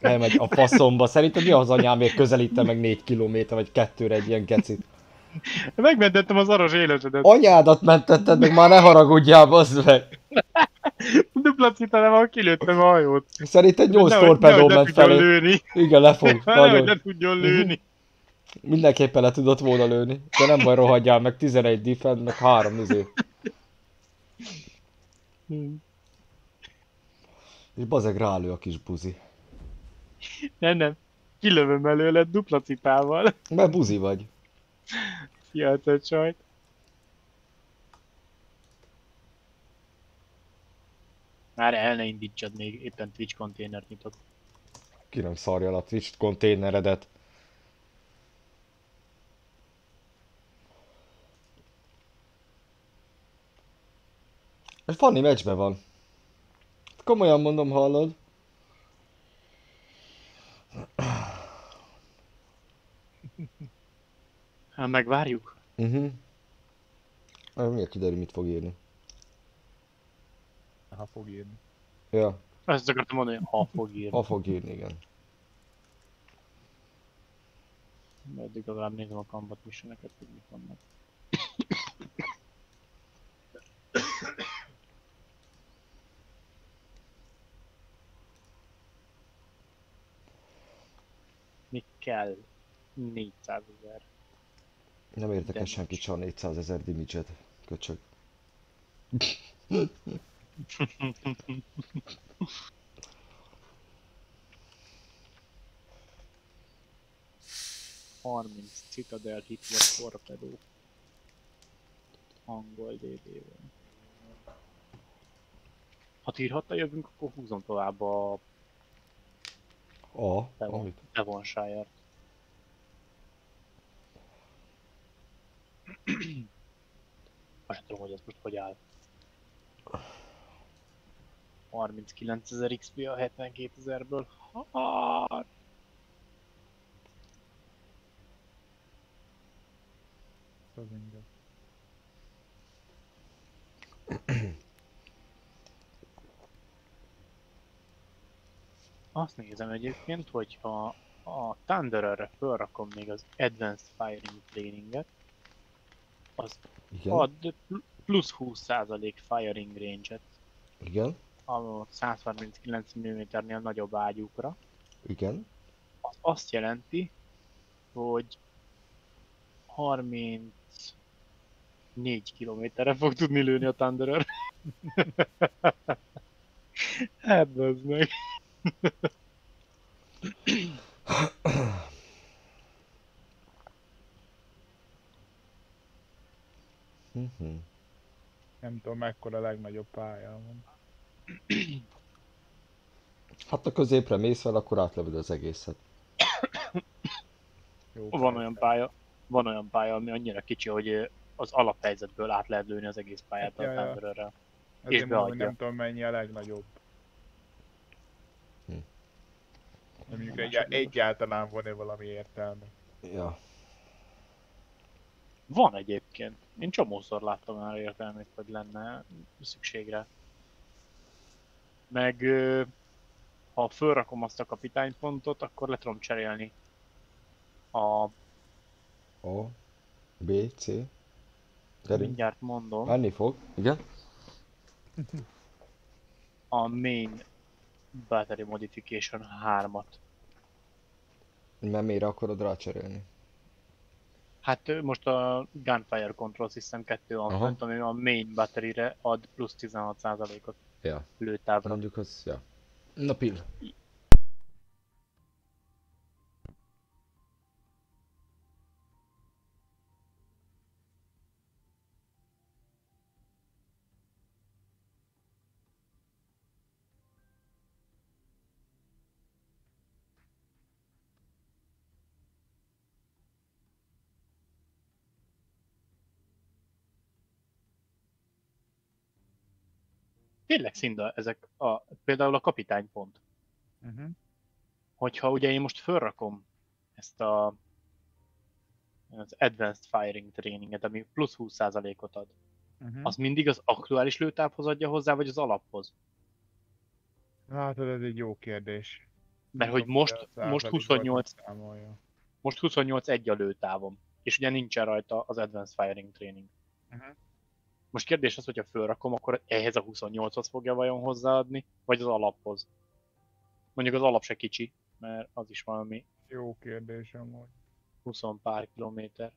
Elmegy a faszomba. Szerinted mi az anyámért közelítte meg 4 kilométer vagy kettőre egy ilyen gecit? Megmentettem az aros életedet. Anyádat mentetted meg, már ne haragudjál, bazd meg. Dupla cita van, kilőttem a hajót. Szerinted 8 Nehogy- torpedó ment felé. lőni. Igen, lefog. <laughs> Nehogy ne tudjon lőni. Mindenképpen le tudott volna lőni. De nem baj, rohadjál meg 11 defend, meg 3 izé. És bazeg rálő a kis buzi. Nem, nem. Kilövöm előle dupla cipával. Mert buzi vagy. Kiáltott sajt. Már el ne indítsad még, éppen Twitch konténert nyitok. Ki nem szarja a Twitch konténeredet. Ez Fanni meccsben van. Komolyan mondom, hallod? Hát megvárjuk. Mhm. Uh Miért kiderül, mit fog írni? Ha fog írni. Ja, Azt akartam mondani, ha fog írni. ha fog írni, igen. Eddig legalább nézem a combat missioneket, hogy mik vannak. Mi kell? 400 ezer. Nem érdekel Damage. senki csak 400 ezer damage köcsög. <laughs> Harminc Citadel Hitler torpedó. Angol DD-vel. Ha tírhatta jövünk, akkor húzom tovább a... A? Devon, amit? Devonshire-t. Azt <clears throat> tudom, hogy ez most hogy áll. 39 ezer XP a 72 ezerből. Azt nézem egyébként, hogyha a Thundererre felrakom még az Advanced Firing Traininget, az Igen, ad pl- plusz 20% firing range-et. Igen, a 139 mm-nél nagyobb ágyúkra. igen. Az azt jelenti, hogy 34 kilométerre fog tudni lőni a Thunderer. <laughs> hát az meg. Mhm. Nem tudom mekkora a legnagyobb pálya van. Hát a középre mész fel, akkor átlövöd az egészet. <coughs> Jó Van olyan pálya, van olyan pálya, ami annyira kicsi, hogy az alaphelyzetből át lehet lőni az egész pályát a Ja, ja. Thundererrel. Ezért mondom, nem tudom mennyi a legnagyobb. Hm. De Mondjuk egy, egyáltalán van-e valami értelme. Ja. Van egyébként. Én csomószor láttam már értelmét, hogy lenne szükségre. Meg ha fölrakom azt a kapitánypontot, akkor le tudom cserélni a, A, B, C. Gyerünk. mindjárt mondom, Menni fog. Igen. a main battery modification 3-at. Mert miért akarod rácserélni? Hát most a Gunfire Control System 2 van fent, ami a main batteryre ad plusz 16%-ot Ja. lőtávra. Mondjuk az, ja. Na pill. Tényleg szinda ezek a, például a kapitánypont. Uh-huh. hogyha ugye én most fölrakom ezt a az Advanced Firing Traininget, ami plusz 20%-ot ad, Uh-huh. az mindig az aktuális lőtávhoz adja hozzá, vagy az alaphoz? Hát ez egy jó kérdés. Mert hogy most, most százalékban 28, számolja. most 28 egy a lőtávom, és ugye nincsen rajta az Advanced Firing Training. Mhm. Most kérdés az, hogyha fölrakom, akkor ehhez a 28-hoz fogja vajon hozzáadni, vagy az alaphoz? Mondjuk az alap se kicsi, mert az is valami Jó kérdés amúgy. 20 pár kilométer.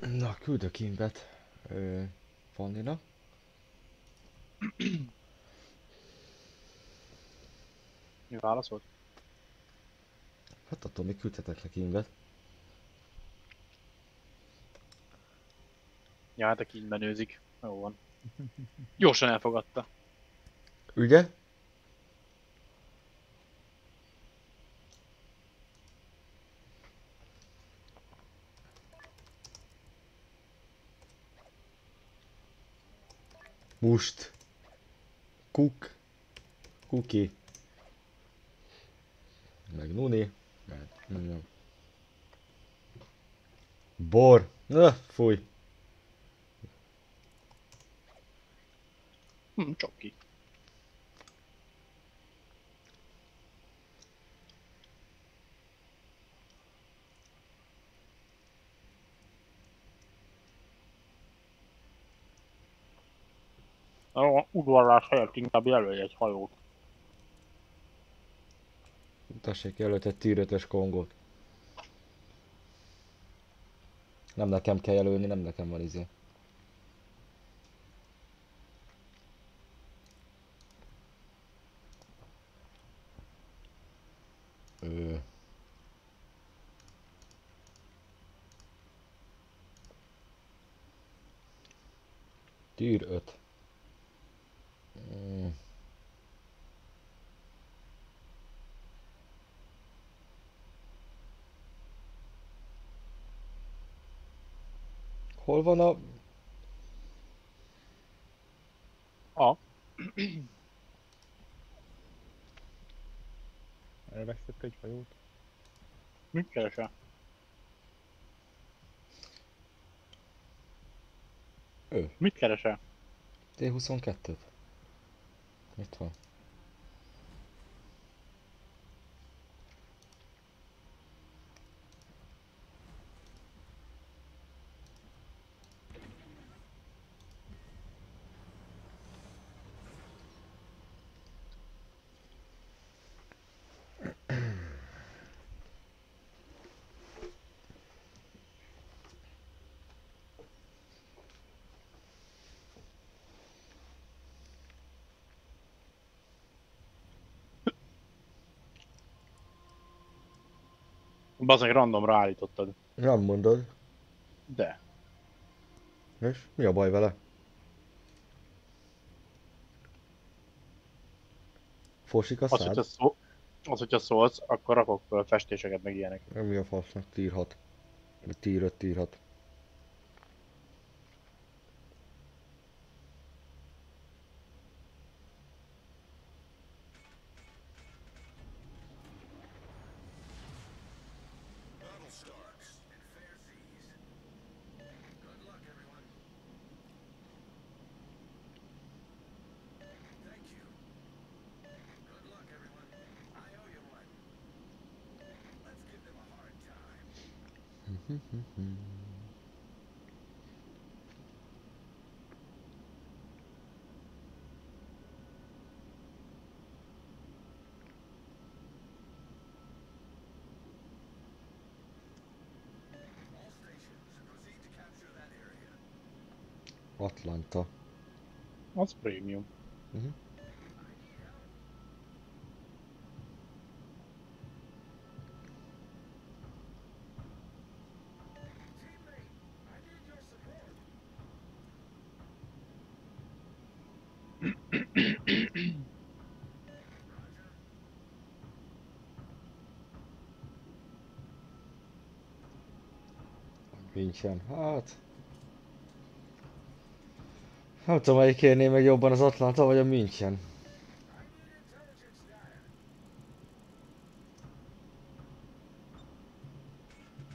Na, küldök invet. Fannina. Mi válaszolt? Hát attól még küldhetek neki invet. Ja, hát aki így menőzik. Jó van. <laughs> Gyorsan elfogadta. Ugye? Must. Kuk. Kuki. Meg Nuni. Meg... mm. Bor. Na, fúj. Hm, csoki. A udvarlás helyett inkább jelölj egy hajót. Tessék előtt egy tűrötös kongót. Nem nekem kell jelölni, nem nekem van izé. Ö. Tűr 5. Mm. Hol van a... A. Elvesztett egy hajót. Mit keresel? Ő. Mit keresel? T22-t? Itt van. Bazeg randomra állítottad. Nem mondod. De. És mi a baj vele? Fosik a Az, hogyha, szád? szó, az, hogyha szólsz, akkor rakok föl festéseket meg ilyenek. Mi a fasznak? Tier 6. Vagy tier 5, tier 6. Az prémium. Teammate, I need your support. Roger. Nincsen. Hát... Nem tudom, melyik érné meg jobban az Atlanta vagy a München.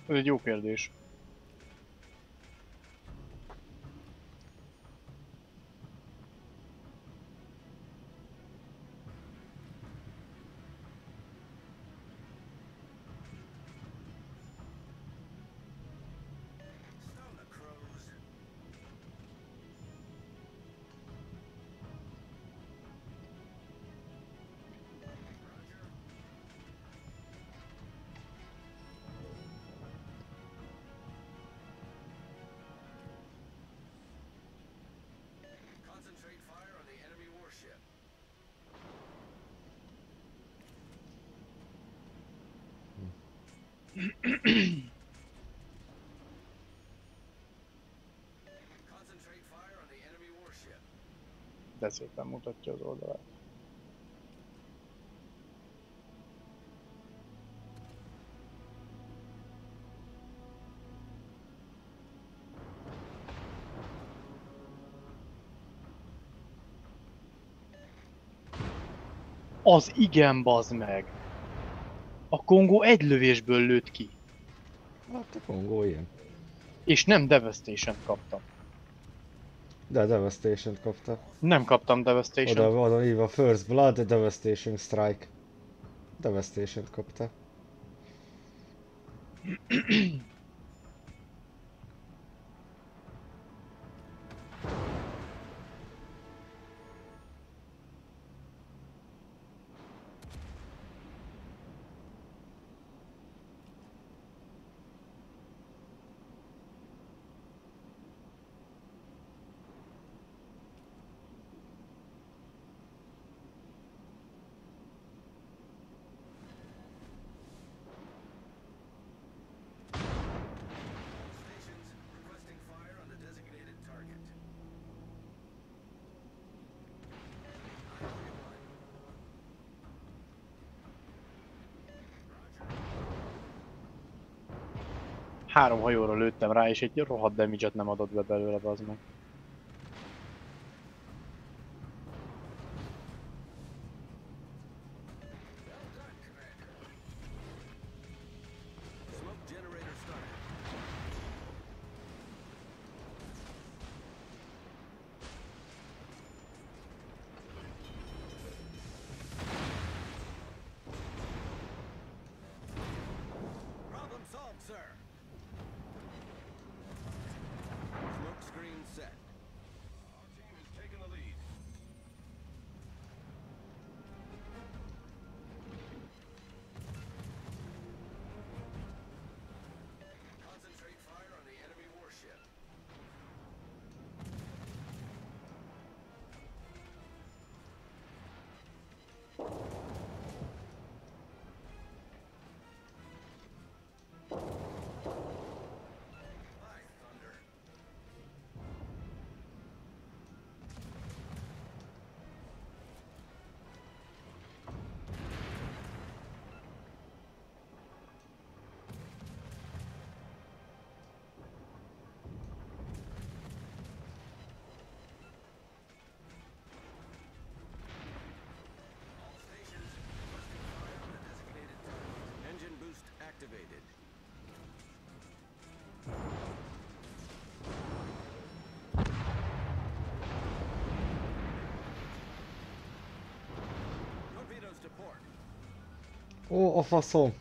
Ez egy jó kérdés. De szépen mutatja az oldalát. Az igen, bazd meg! A Kongó egy lövésből lőtt ki, Hát a Kongó ilyen. és nem devastation kaptam. De devastation kapta. Nem kaptam devastation Oda van írva First Blood, Devastation Strike. devastation kapta. Három hajóra lőttem rá, és egy rohadt damage nem adott be belőle, az meg. Ó, a faszom!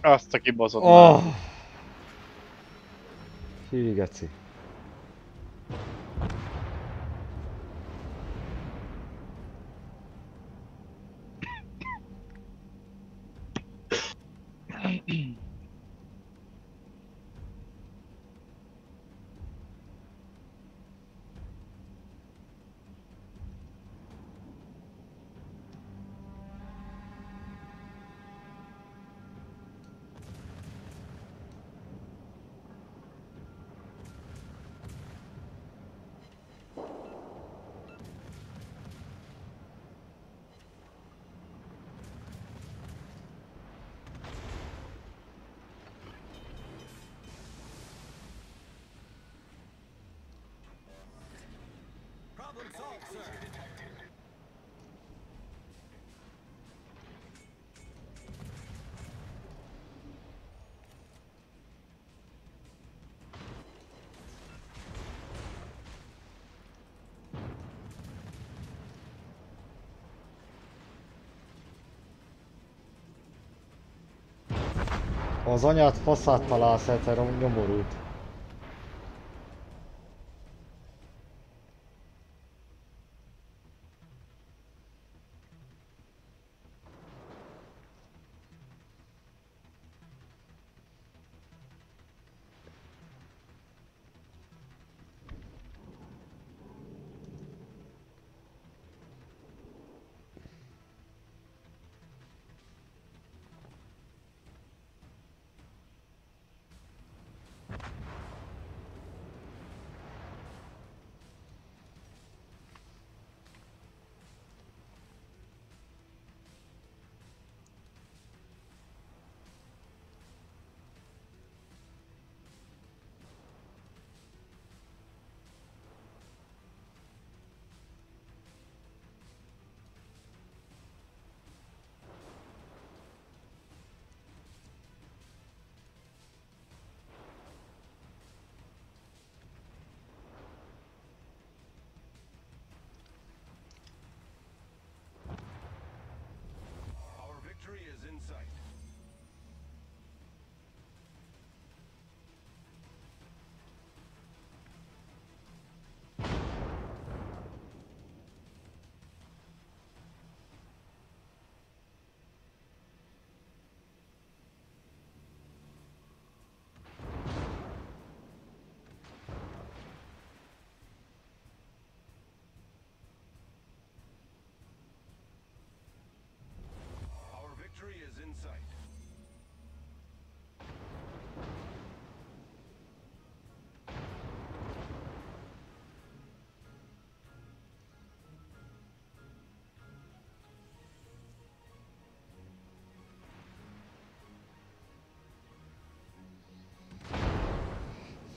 Azt a kibaszott már. Oh! Hű, geci. Az anyát faszát találsz egyszer a nyomorult.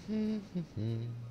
Mm-hmm. Hmm.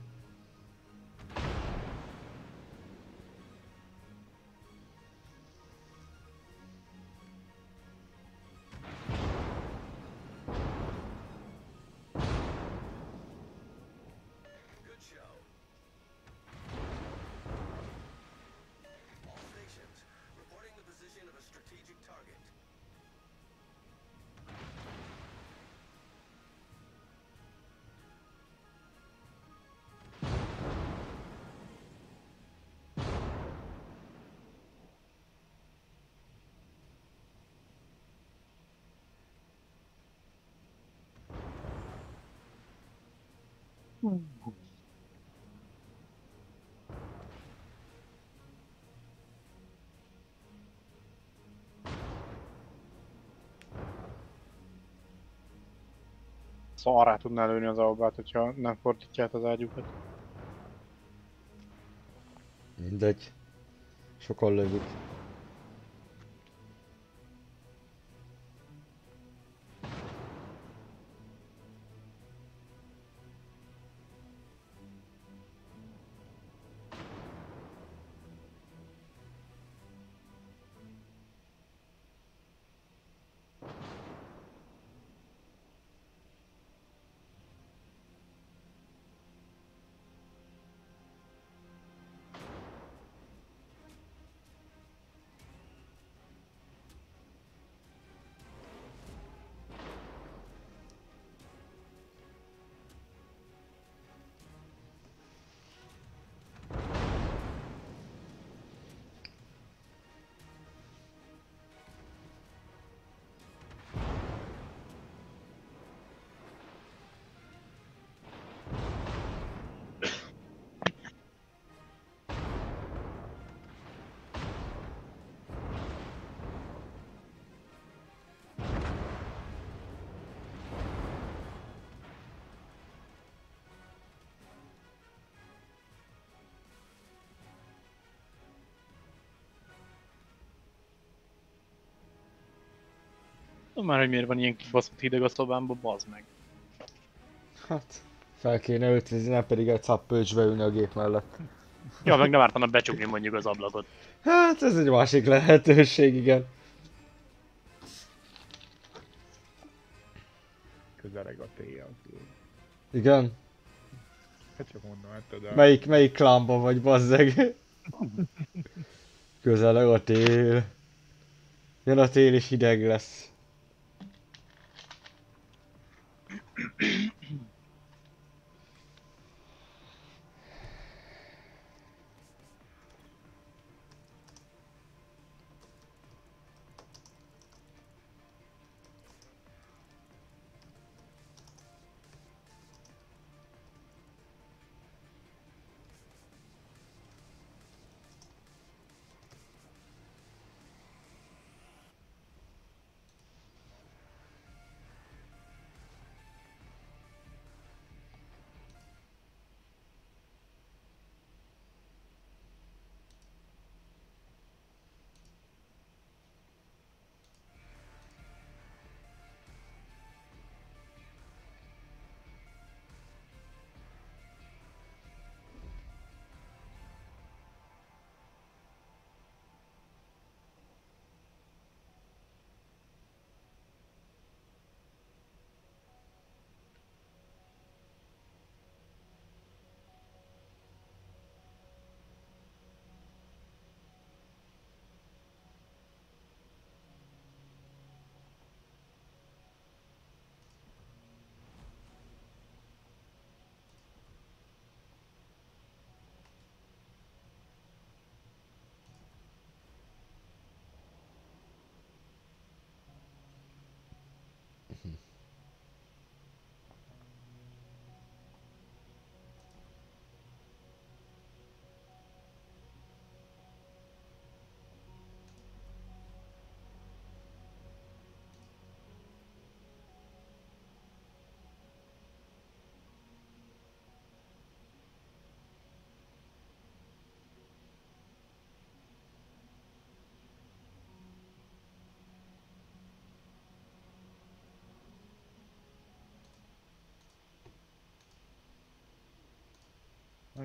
Szóval arra tudná lőni az albát, hogyha nem fordítja át az ágyukat. Mindegy. Sokan lövik. Tudom már, hogy miért van ilyen kibaszott hideg a szobámban, bazd meg. Hát, fel kéne öltözni, nem pedig egy szappölcsbe ülni a gép mellett. Ja, meg nem ártana becsukni mondjuk az ablakot. Hát, ez egy másik lehetőség, igen. Közeleg a tél. tudod. Igen. Hát csak mondom, hát tudod. Melyik, melyik klámban vagy, bazzeg? <laughs> Közeleg a tél. Jön a tél és hideg lesz. Yeah. <clears throat>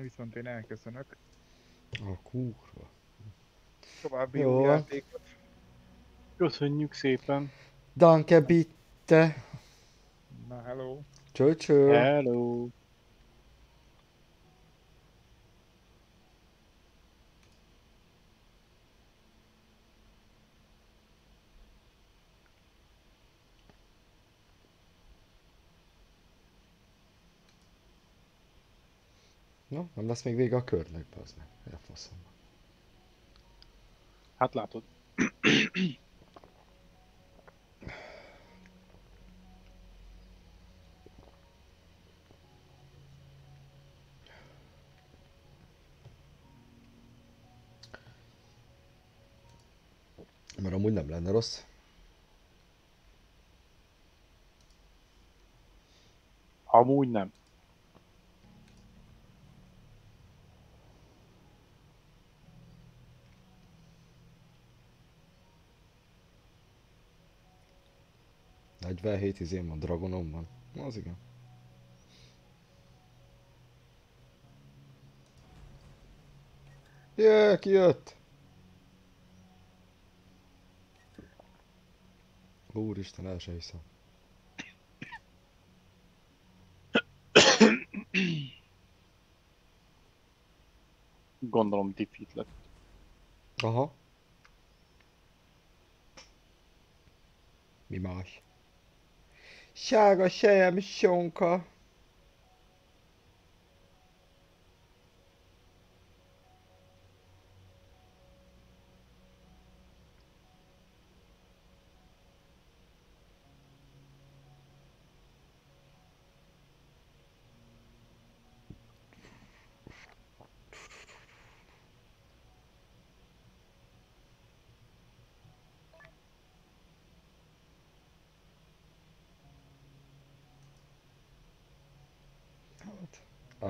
viszont én elköszönök. A kurva. További Jó. jó játékot. Köszönjük szépen! Danke bitte. Na hello. Cső cső. Hello! No, nem lesz még vége a körnek, bazd meg. Elfaszom. Hát látod. Mert amúgy nem lenne rossz. Amúgy nem. De 47 izén van, Dragonom van. Az igen. Jö, kijött! Úristen, el se hiszem. Gondolom defeat lett. Aha. Mi más? Sárga sejem sonka.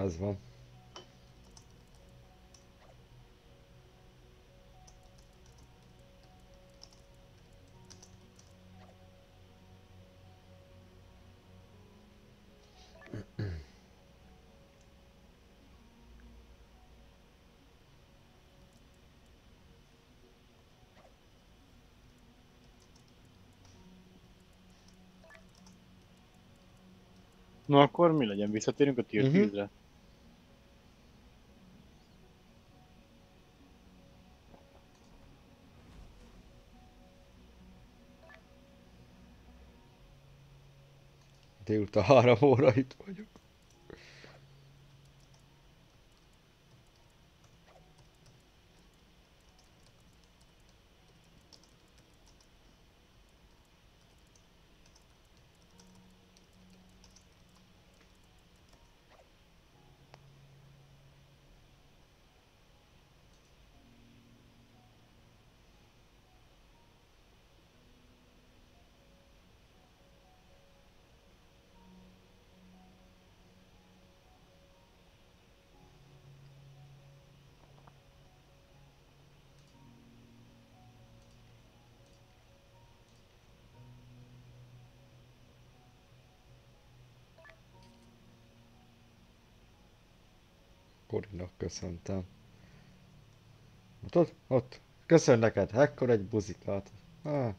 Az van. Na akkor mi legyen? Visszatérünk a tier Mhm. 10-re? Délután három óra itt vagyok. Korinak köszöntem. Ott, ott. Köszön neked, ekkor egy buzikát. Ah.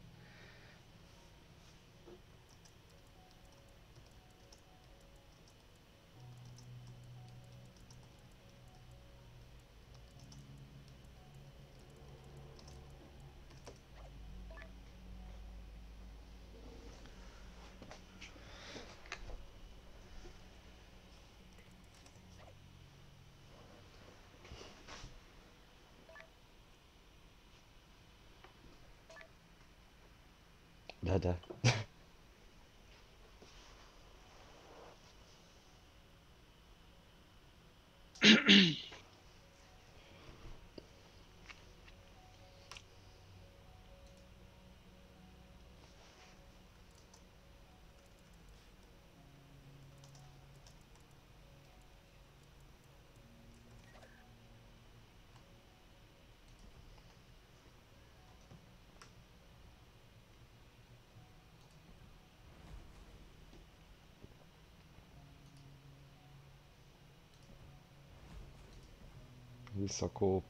Visszakóp.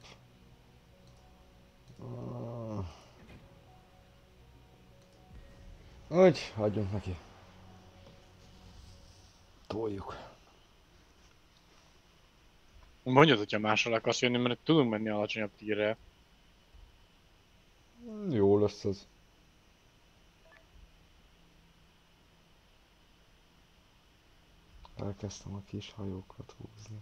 Ah. Úgy, hagyjunk neki. Toljuk. Mondjad, hogyha másra akarsz jönni, mert tudunk menni alacsonyabb tírre. Jó lesz ez. Elkezdtem a kis hajókat húzni.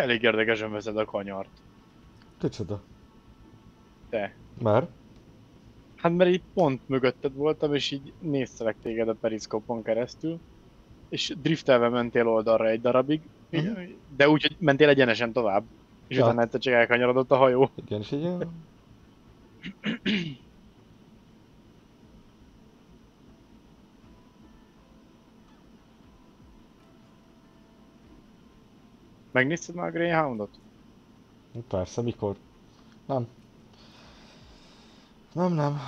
Elég érdekesen veszed a kanyart. Kicsoda. Te. Már? Hát mert így pont mögötted voltam, és így néztelek téged a periszkópon keresztül, és driftelve mentél oldalra egy darabig, Mhm. de úgy, hogy mentél egyenesen tovább. És Ja. utána egyszer csak elkanyarodott a hajó. Igen, és így... <clears throat> Megnézted már a Greyhoundot? Persze, mikor? Nem. Nem, nem.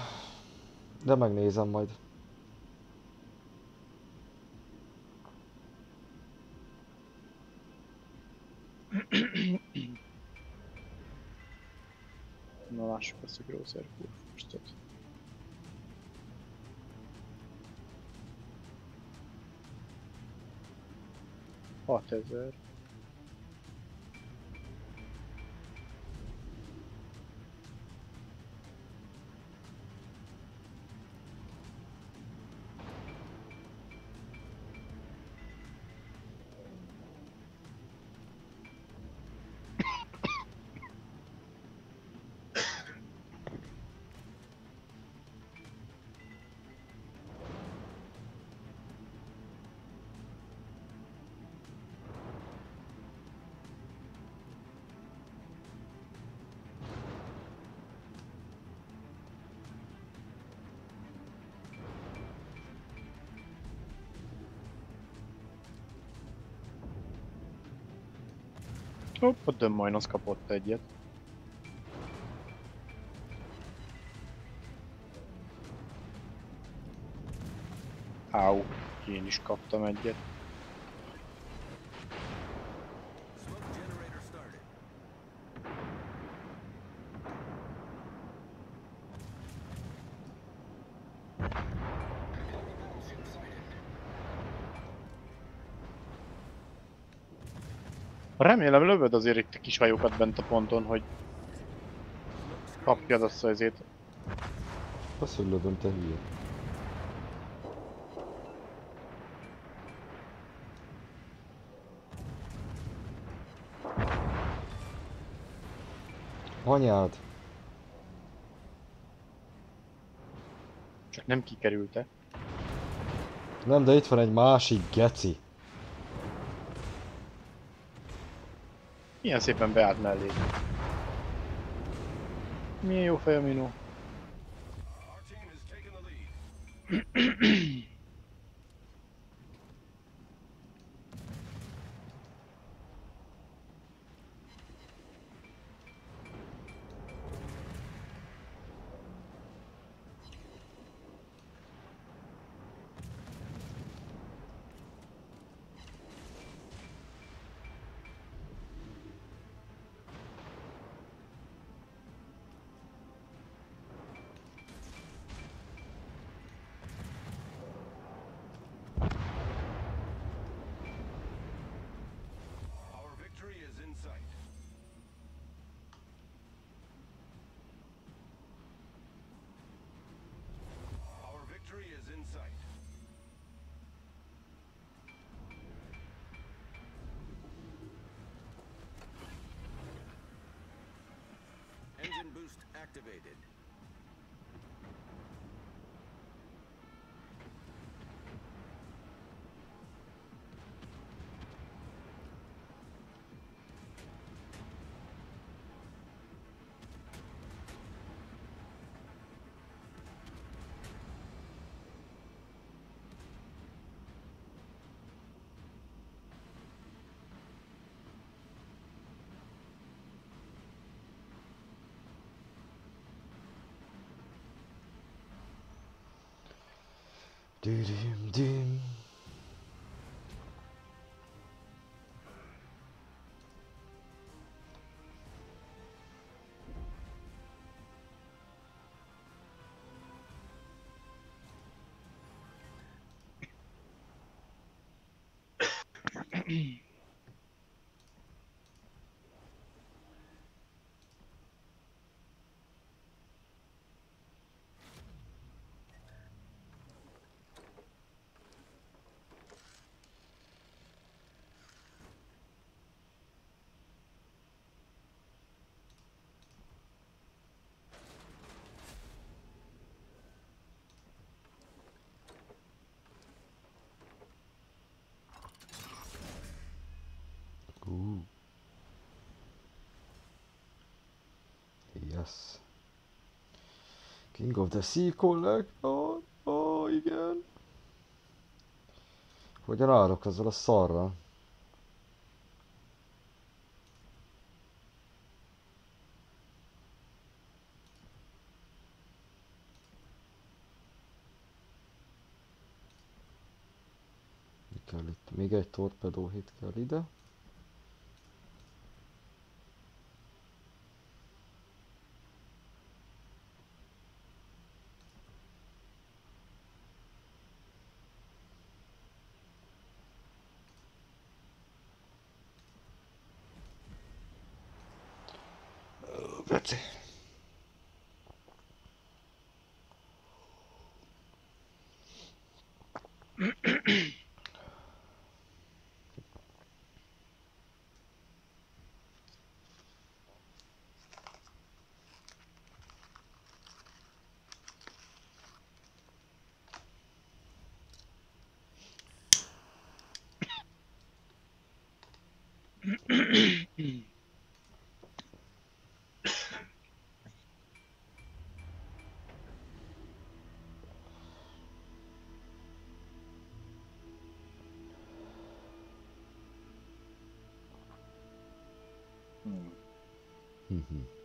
De megnézem majd. Na lássuk ezt a Grosser kurfustot. Hatezer. Hopp, a Dömmajnosz kapott egyet. Áú, én is kaptam egyet. Remélem lövöd azért itt a kis hajókat bent a ponton, hogy kapjad azt az ezét. Azt, hogy lövöm, te hülye. Anyád! Csak nem kikerült-e. Nem, de itt van egy másik geci. Milyen szépen beállt mellé. Milyen jó fej a Minó. Do doom doom. mm Yes. King of the Sea Collector. Ó, igen. Hogyan állok ezzel a szarral? Mi itt? Még egy torpedó hit kell ide. Ó, Peci. Hmm. Mhm.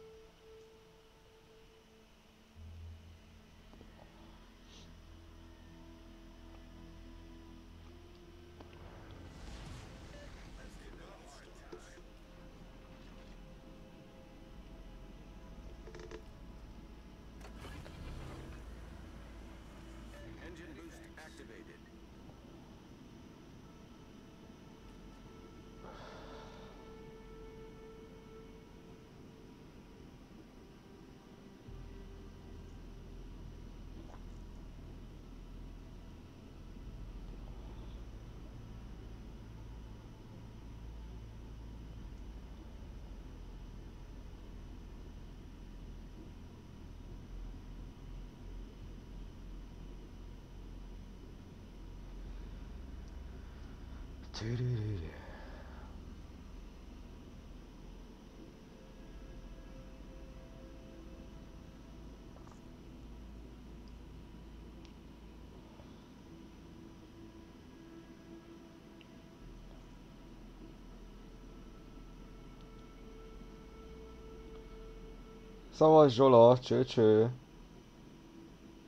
Savaş Jola, tchê tchê.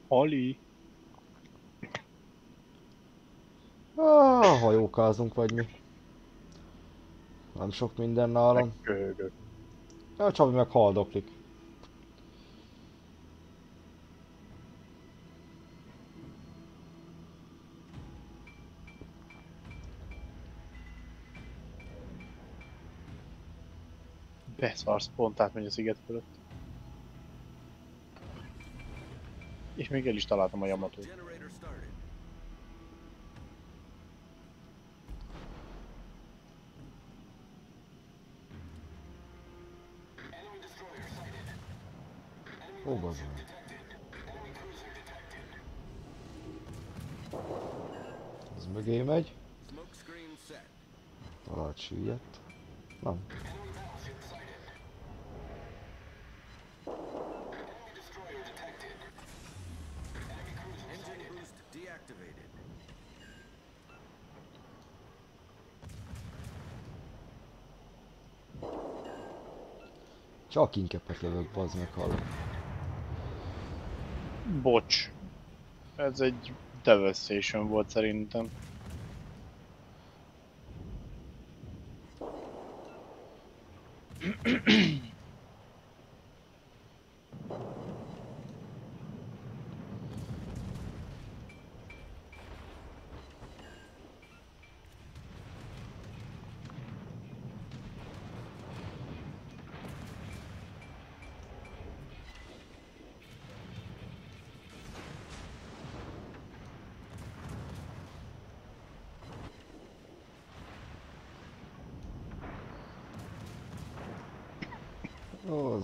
Oli. Hajókázunk vagy mi. Nem sok minden nálam. Köhögök. Ja, Csabi meg haldoklik. Beszarsz, pont átmegy a sziget fölött. És még el is találtam a Yamatót. Generator started. Ó, bazd meg. Ez mögé megy. Smoke screen set. Talált süllyedt. Nem. Csak inkepet lövök, bazd meg, hallom. Bocs. Ez egy devastation volt szerintem.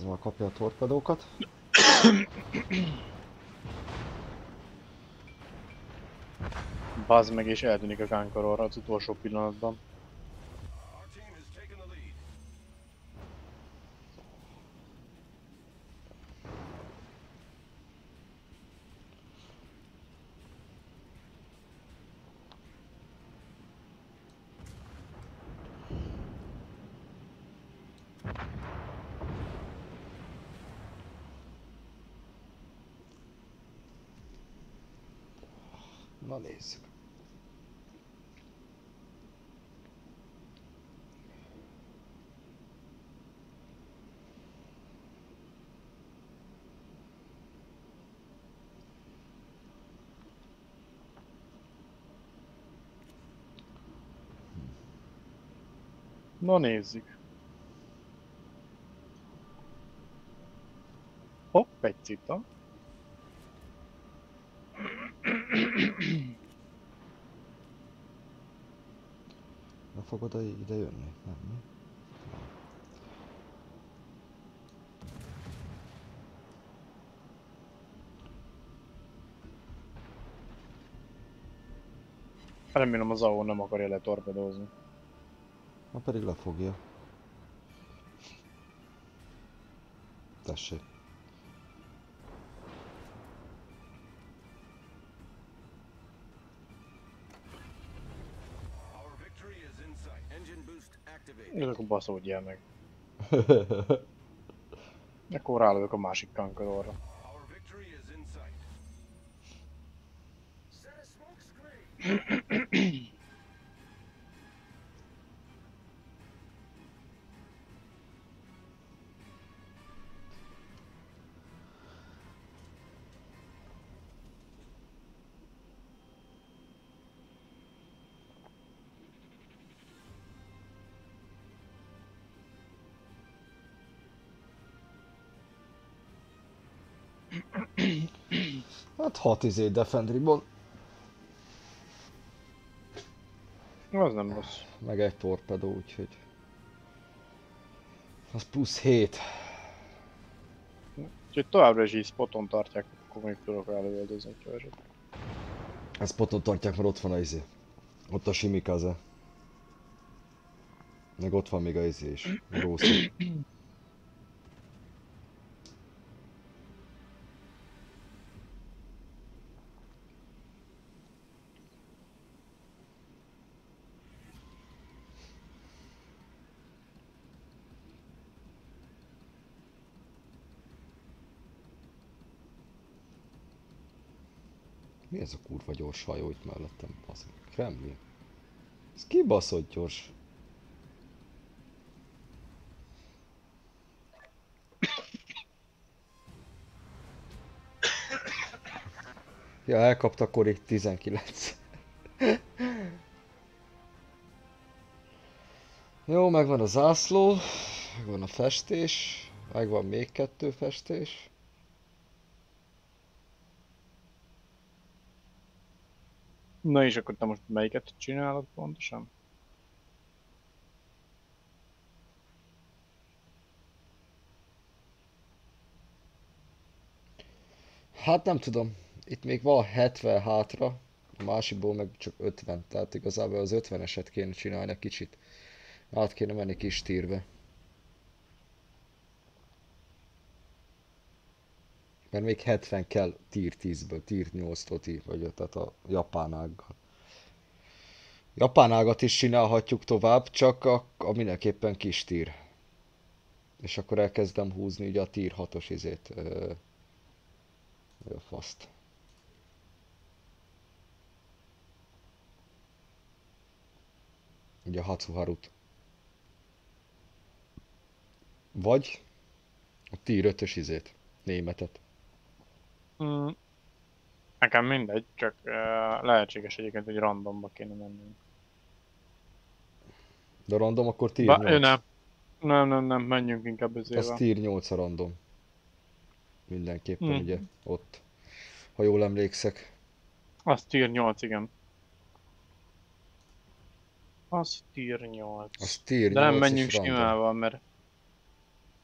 Ó, az már kapja a torpedókat. Bazd meg és eltűnik a kánkororra az utolsó pillanatban. Nézzük. Na nézzük. Hopp, egy cita. Nem fog oda ide jönni? Nem, mi? Remélem az AO nem akarja letorpedózni. Ma pedig lefogja. Tessék. Baszódjál meg. <laughs> Akkor rálövök a másik kánkororra. Our <clears throat> Hát 6 izé Defend Ribbon, Az nem rossz. meg egy torpedó, úgyhogy... Az plusz 7. Úgyhogy továbbra is spoton tartják, akkor még tudok rálövöldözni egy keveset. Ezt potot tartják, mert ott van a izé. Ott a simikaze. Meg ott van még a izé is. Rószi. Ez a kurva gyors hajó itt mellettem? Az Kremlin. Ez kibaszott gyors. Ja, elkapta Kori 19. Jó, megvan a zászló, megvan a festés, megvan még kettő festés. Na és akkor te most melyiket csinálod pontosan? Hát nem tudom. Itt még van 70 hátra, a másikból meg csak 50. Tehát igazából az 50-eset kéne csinálni egy kicsit. Át kéne menni kis tírbe. Mert még 70 kell tier 10-ből, tier 8-tól tier, vagy tehát a japán ággal. Japán ágat is csinálhatjuk tovább, csak a, a mindenképpen kis tír. És akkor elkezdem húzni ugye a tier 6-os izét. Ö, a faszt. Ugye a Hatsuharut. Vagy a tier 5-ös izét. Németet. Mm. Nekem mindegy, csak uh, lehetséges egyébként, hogy randomba kéne mennünk. De random akkor tier Ba, 8. ő nem. Nem, nem, nem, menjünk inkább Az ezével. tier 8 a random. Mindenképpen Hmm. ugye ott. Ha jól emlékszek. Az tier 8, igen. Az tier 8. Az tier De nem 8 menjünk random. simával, mert...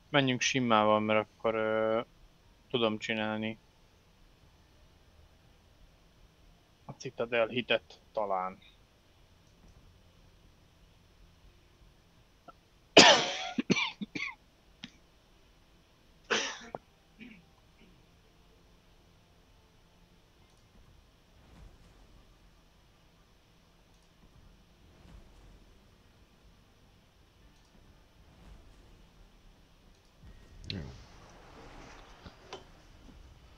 Menjünk simával, mert akkor uh, tudom csinálni. A Citadel hitet talán.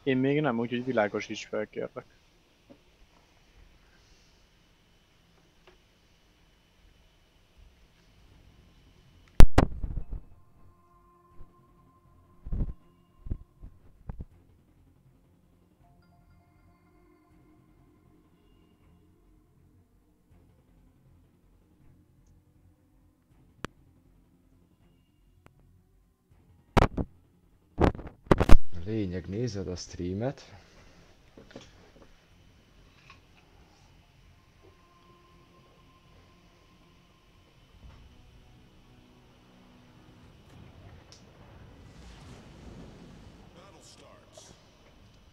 Én még nem, úgyhogy világos is felkérlek. Nézed a streamet.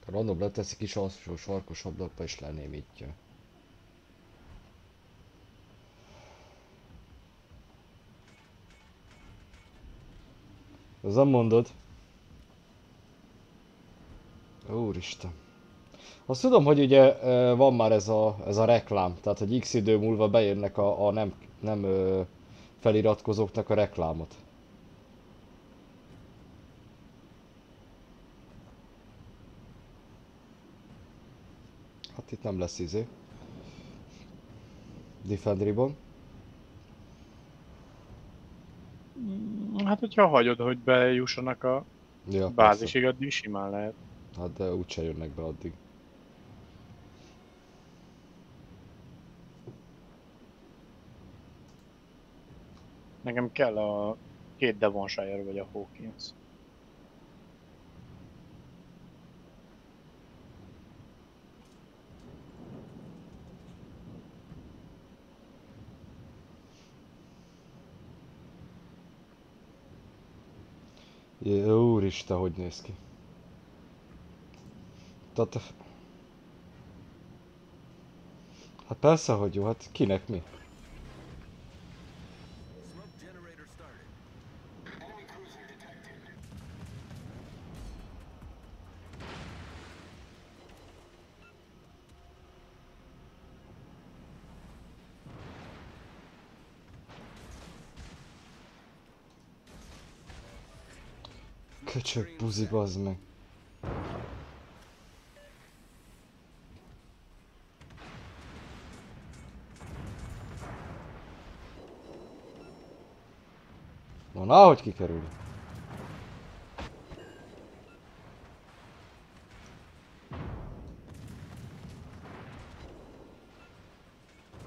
A random leteszi kis alsó sarkos ablakba és lenémítja. Az nem mondod? Úristen. Azt tudom, hogy ugye van már ez a, ez a reklám, tehát hogy x idő múlva beérnek a, a nem, nem feliratkozóknak a reklámot. Hát itt nem lesz izé. Defend Ribbon. Hát, hogyha hagyod, hogy bejussanak a Ja, bázisig, addig simán lehet. Hát de úgyse jönnek be addig. Nekem kell a két Devonshire vagy a Hawkins. Úristen, hogy néz ki. Tehát... Hát persze, hogy jó, hát kinek mi? Köcsög buzi, bazd meg. Na, na, hogy kikerül.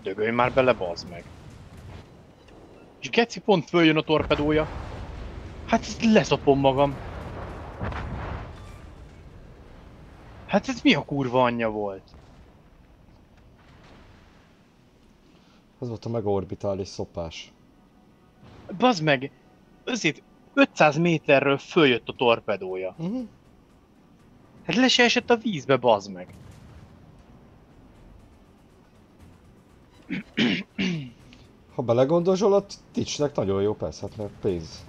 Dögölj már bele, bazd meg. És Geci pont följön a torpedója. Hát ezt leszopom magam. Hát ez mi a kurva anyja volt? Ez volt a megaorbitális szopás. Bazd meg, azért 500 méterről följött a torpedója. Uh-huh. Hát le se esett a vízbe, bazd meg. Ha belegondolsz, a Twitchnek nagyon jó persze, hát mert pénz.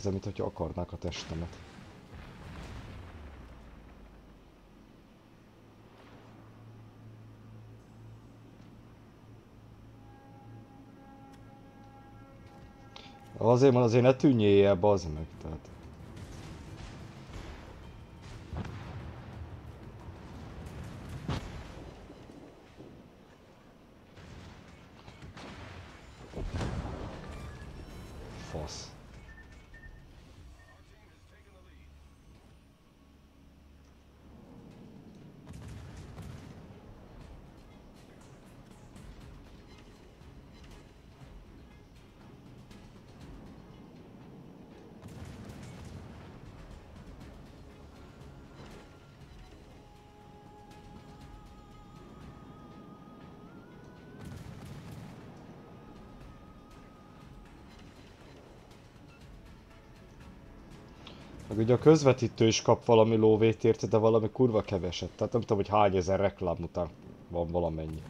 Érzem, mintha akarnák a testemet. Azért van, azért ne tűnjél el, bazd meg, tehát. Ugye a közvetítő is kap valami lóvét érte, de valami kurva keveset. Tehát nem tudom, hogy hány ezer reklám után van valamennyi.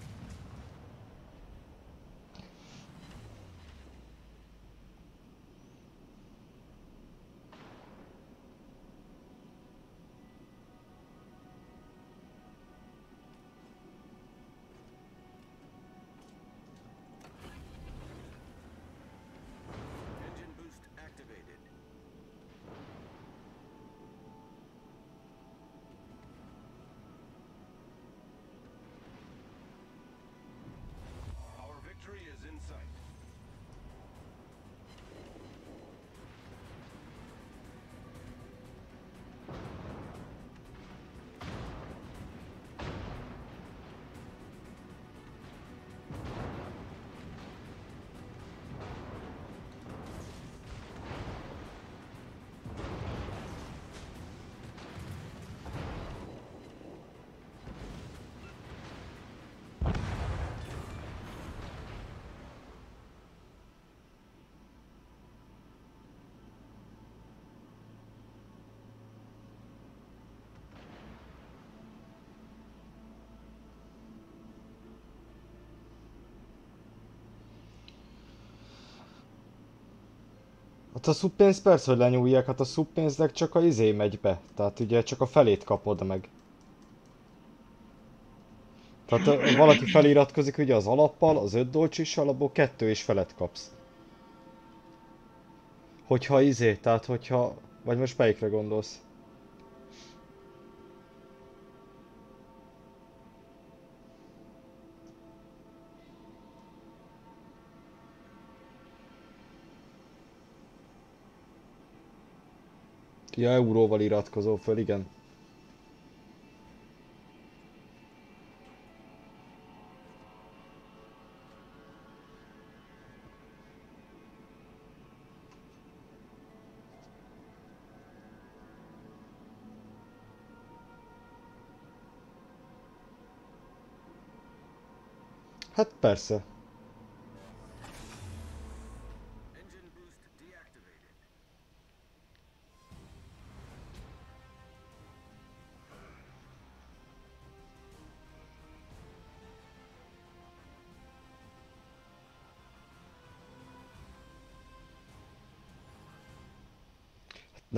A szuppénz persze, hogy lenyúlják, hát a szuppénznek csak a izé megy be. Tehát ugye csak a felét kapod meg. Tehát valaki feliratkozik ugye az alappal, az 5 dolcsissal, abból kettő és felet kapsz. Hogyha izé, tehát hogyha... Vagy most melyikre gondolsz? Ja, euróval iratkozol föl, igen. Hát persze.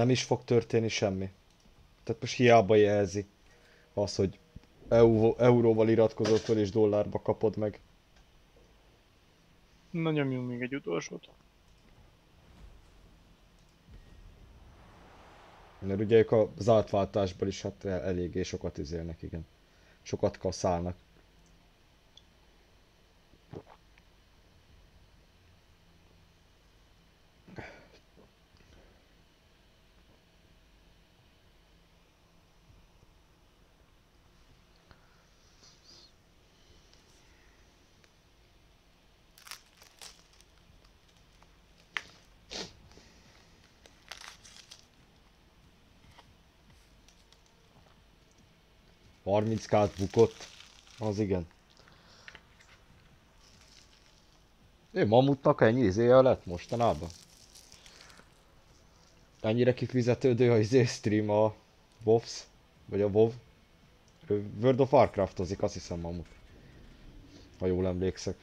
Nem is fog történni semmi. Tehát most hiába jelzi az, hogy EU, euróval iratkozol föl és dollárba kapod meg. Na nyomjunk még egy utolsót. Mert ugye ők az átváltásból is hát el- eléggé sokat izélnek, igen. Sokat kaszálnak. 30 kát bukott. Az igen. Ő mamutnak ennyi izéje lett mostanában? Ennyire kifizetődő a izé stream a WoWs? Vagy a? Ő World of Warcraftozik, azt hiszem mamut. Ha jól emlékszek.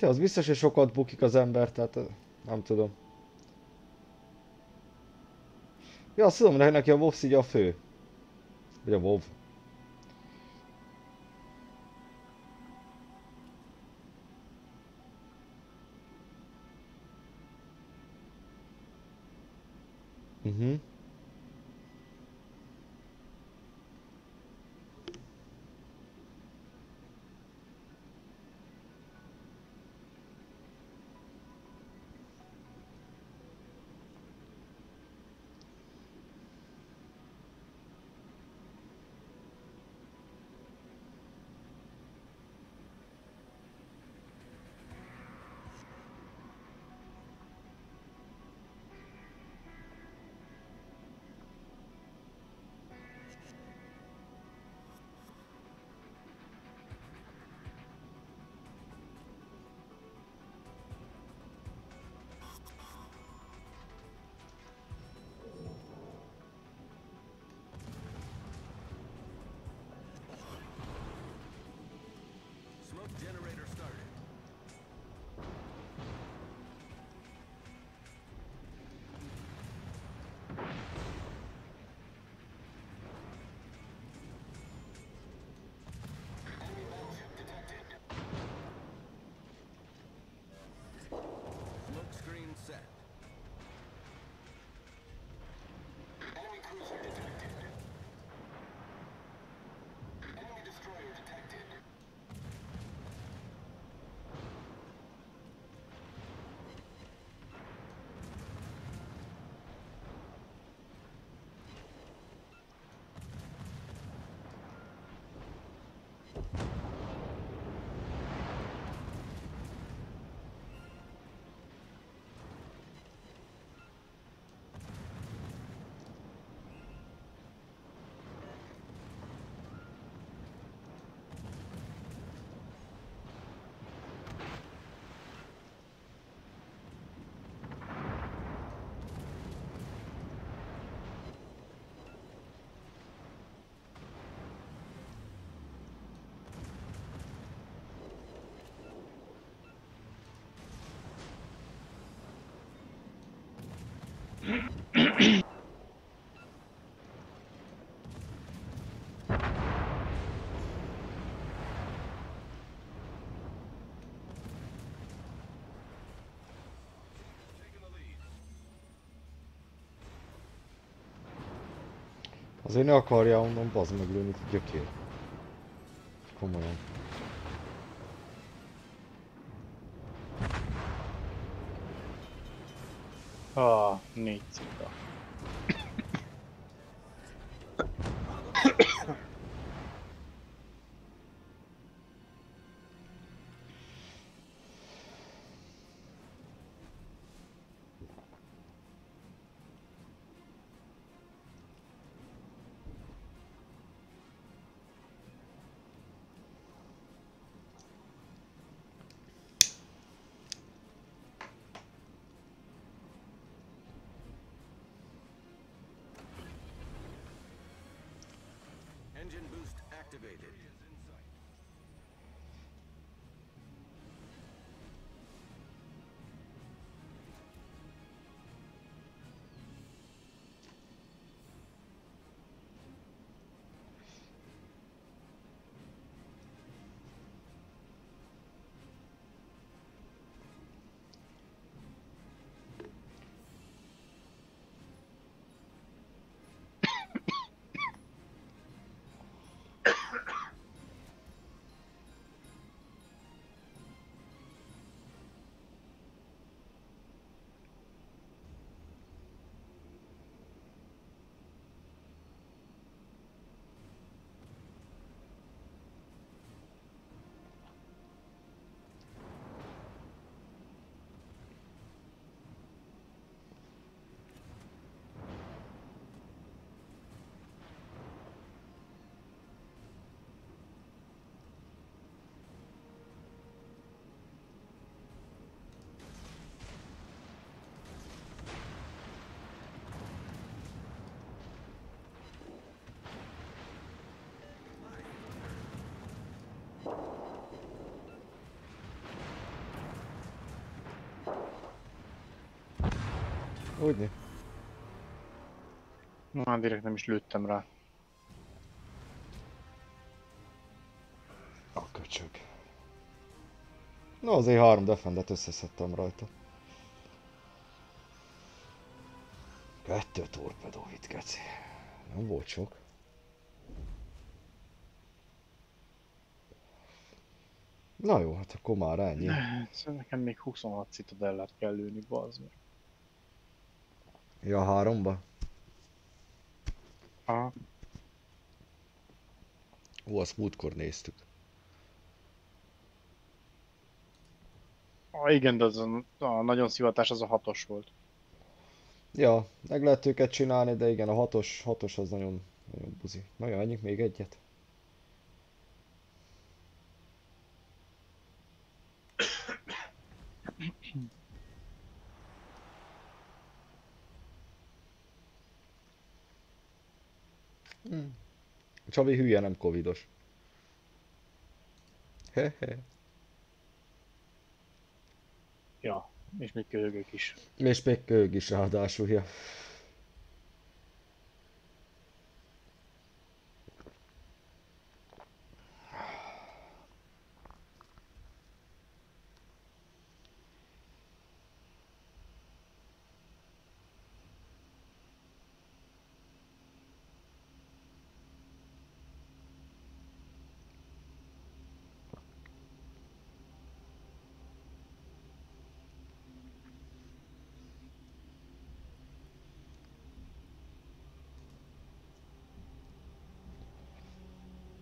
Hát az biztos, hogy sokat bukik az ember, tehát nem tudom. Ja, azt tudom, hogy neki a WoW a fő. Vagy a WoW. Azért ne akarja onnan bazd meg lőni, gyökér. Komolyan. Ah, négy cika. Úgyni. Na, direkt nem is lőttem rá. A köcsög. Na azért három defendet összeszedtem rajta. Kettő torpedó hit, geci. Nem volt sok. Na jó, hát akkor már ennyi. Nekem még 26 citadellát kell lőni, bazd meg. Ja, háromba? Aha. Ó, azt múltkor néztük. Ah, igen, de az a, a nagyon szivatás az a hatos volt. Ja, meg lehet őket csinálni, de igen, a hatos, hatos az nagyon, nagyon buzi. Na jó, még egyet. Csabi hülye, nem covidos. Hehe. Ja, és még köhögök is. És még köhög is ráadásul, ja.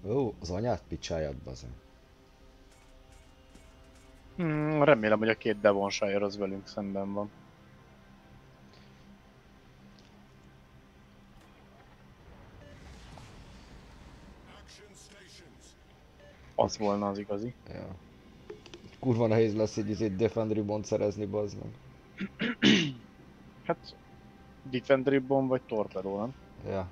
Ó, az anyát picsáját, bazeg. Hmm, remélem, hogy a két Devonshire az velünk szemben van. Az volna az igazi. Ja. Kurva nehéz lesz egy izét Defend Ribbon szerezni, bazd meg. <clears throat> Hát, Defend Ribbon vagy Torpedo, nem? Ja.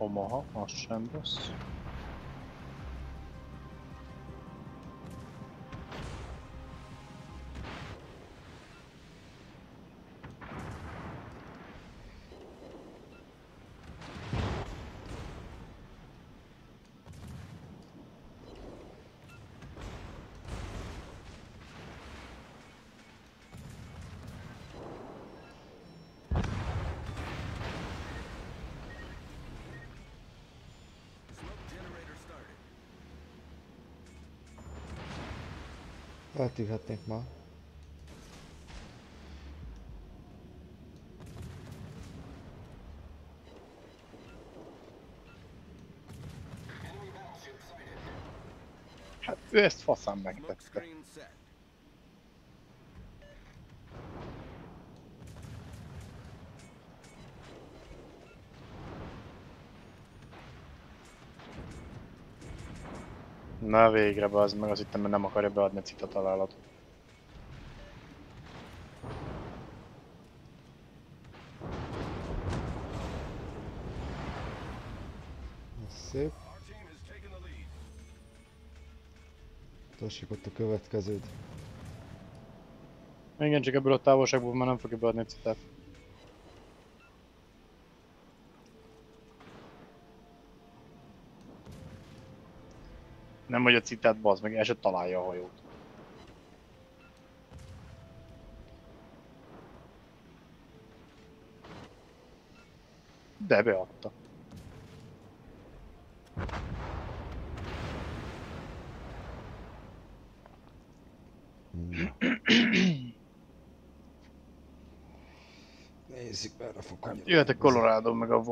Omaha, az sem rossz. Eltűrhetnénk már. Hát ő ezt faszán megtette. Na végre, az meg, az itt nem akarja beadni a cita találatot. Szép. Tassuk ott a következőt. Igen, csak ebből a távolságból már nem fogja beadni a citet. Nem vagy a citát, bazd meg, el se találja a hajót. De beadta. Nézzük, merre fog. Jöhet a Colorado meg a.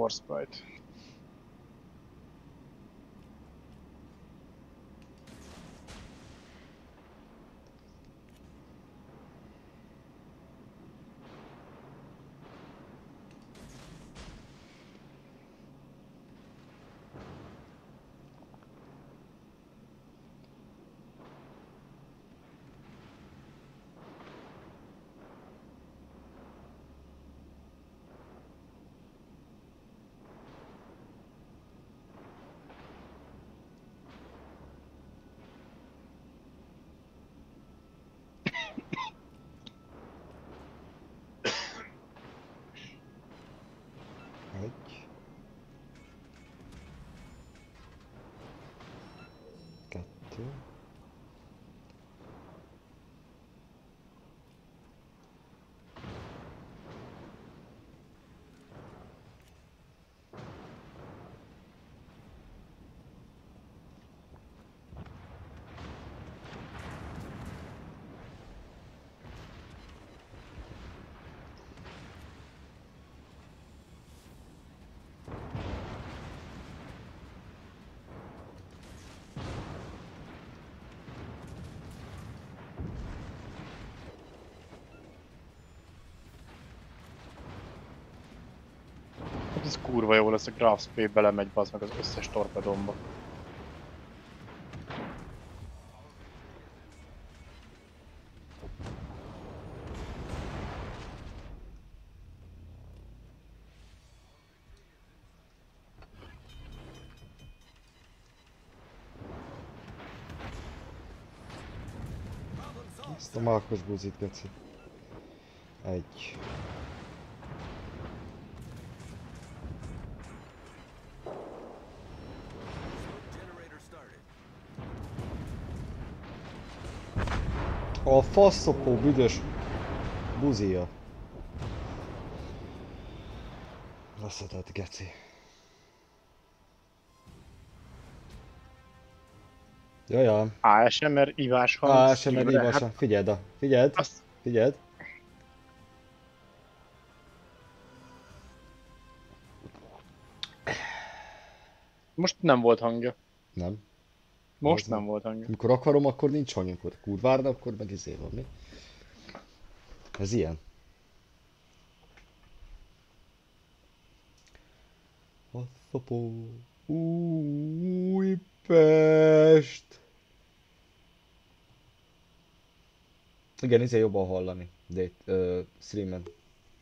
Egy. Kettő. Hát ez jó lesz, a Graf Spade belemegy bazd meg az összes torpedomba. Ezt a Márkos buzit, geci. Egy. A faszopó büdös buzia. Leszedett, geci. Jajam. ASMR ivás hang. Sem egy streamre, ívasa. Figyeld, a, figyeld, Hát, azt figyeld. most nem volt hangja. Nem. Most Az nem volt hangja. Amikor akarom, akkor nincs hang, amikor kurvárna, akkor meg izé van, mi? Ez ilyen. Faszopó. Újpest. Igen, izé jobban hallani. De uh, streamen.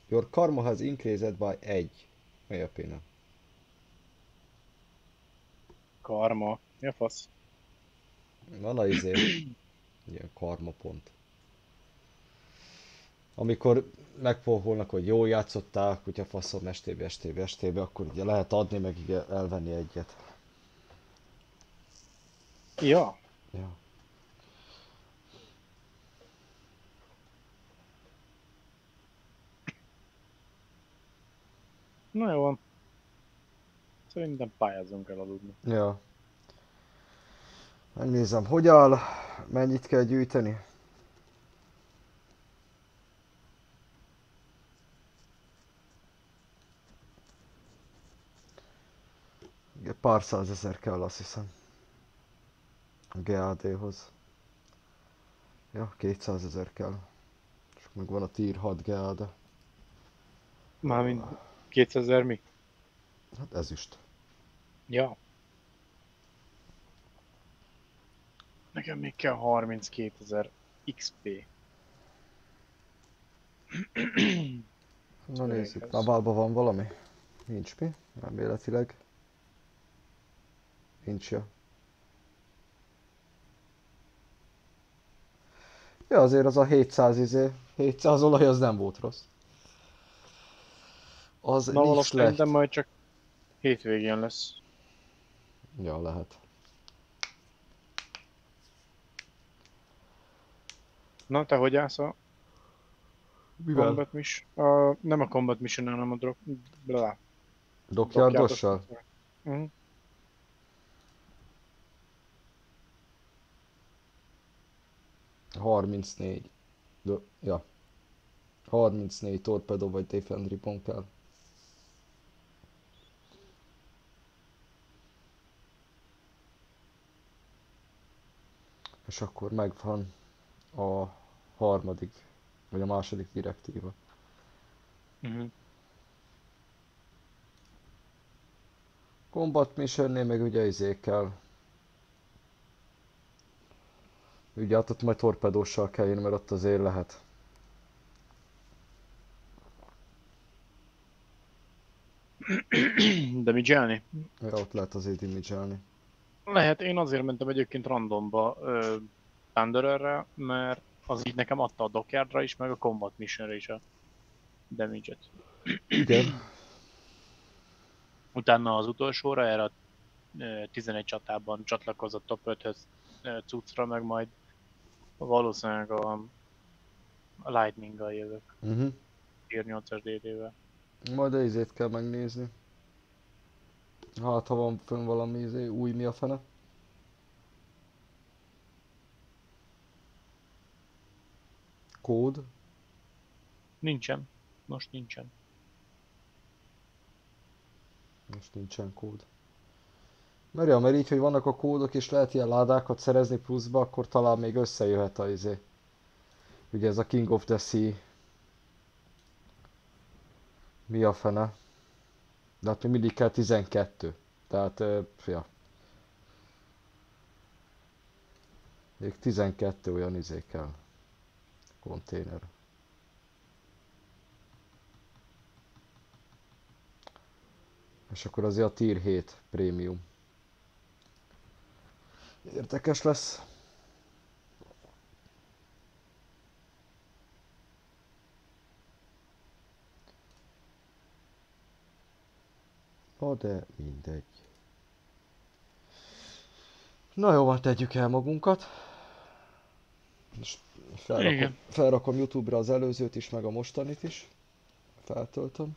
Your karma has increased by egy. Mi a péna? Karma. Mi a fasz? Van a izé, ilyen karma pont. Amikor megpóholnak, hogy jól játszottál, kutya faszom, STB, STB, STB, akkor ugye lehet adni, meg elvenni egyet. Ja. Ja. Na jó van. Szerintem pályázunk el aludni. Ja. Megnézem, hogy áll, mennyit kell gyűjteni. Pár százezer kell, azt hiszem. A GAD-hoz. Ja, 200 ezer kell. És meg van a tier 6 GAD. Mármint 2000 mi? Hát ezüst. Ja. Nekem még kell 32 ezer XP. Na nézzük, ez. Nabálban van valami? Nincs mi? Reméletileg. Nincs ja. Ja, azért az a 700 izé, 700 olaj az nem volt rossz. Az Na nincs de majd csak hétvégén lesz. Ja, lehet. Na, te hogy állsz a Combat Mission? A, nem a Combat Mission, hanem a drop... Blá. Dokjárdossal? Mhm. Uh 34. Do, ja. 34 torpedo vagy defend ribbon kell. És akkor megvan a harmadik, vagy a második direktíva. Mhm. Combat Missionnél meg ugye izé kell. Ugye hát ott majd torpedóssal kell jönni, mert ott azért lehet. De mit csinálni? Ja, ott lehet azért imidzselni. Lehet, én azért mentem egyébként randomba ö, Thundererre, mert az így nekem adta a Dockyardra is, meg a Combat Missionre is a damage-et. Igen. Utána az utolsóra, erre a ö, 11 csatában csatlakozott top 5-höz ö, cuccra, meg majd valószínűleg a, a Lightning-gal jövök, Uh-huh. Tier 8-as DD-vel. Majd a izét kell megnézni. Hát ha van fönn valami izé, új mi a fene. Kód. Nincsen. Most nincsen. Most nincsen kód. Mert ja, mert így, hogy vannak a kódok és lehet ilyen ládákat szerezni pluszba, akkor talán még összejöhet a izé. Ugye ez a King of the Sea. Mi a fene? De hát még mindig kell 12. Tehát, ja. Még 12 olyan izé kell. Konténer. És akkor azért a Tier 7 Premium. Érdekes lesz. Na de mindegy. Na jó van, tegyük el magunkat. És felrakom, Igen. felrakom Youtube-ra az előzőt is, meg a mostanit is. Feltöltöm.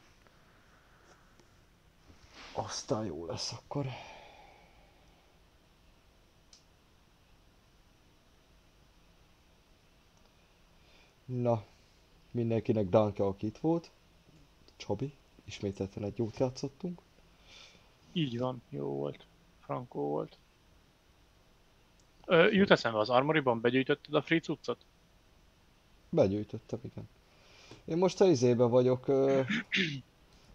Aztán jó lesz akkor. Na, mindenkinek Danke, aki itt volt. Csabi, ismételten egy jót játszottunk. Így van, jó volt. Frankó volt. Ö, jut eszembe, az Armoryban begyűjtötted a free cuccot? Begyűjtöttem, igen. Én most a izébe vagyok. Ö,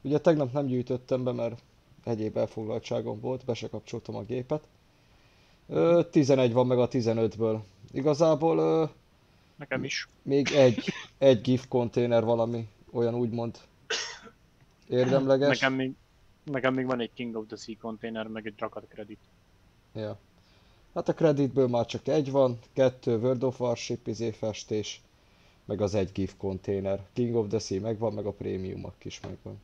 ugye tegnap nem gyűjtöttem be, mert egyéb elfoglaltságom volt, be se kapcsoltam a gépet. Ö, 11 van meg a 15-ből. Igazából ö, Nekem is. még egy, egy GIF konténer valami olyan úgymond érdemleges. Nekem még, nekem még van egy King of the Sea container, meg egy rakat credit. Ja. Hát a kreditből már csak egy van, kettő World of Warship izé festés, meg az egy GIF konténer. King of the Sea megvan, meg a prémiumok is megvan.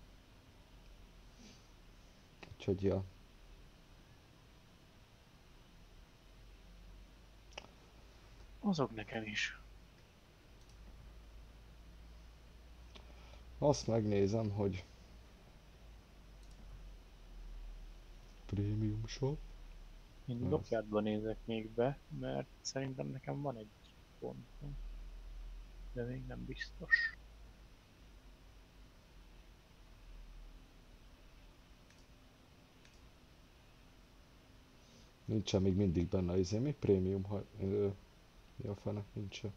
Úgyhogy ja. Azok nekem is. Azt megnézem, hogy Premium shop. Én Az. Dockyardban nézek még be, mert szerintem nekem van egy pontom. De még nem biztos. Nincsen még mindig benne izé, mi? Premium, ha, ö, mi a fene? Nincsen.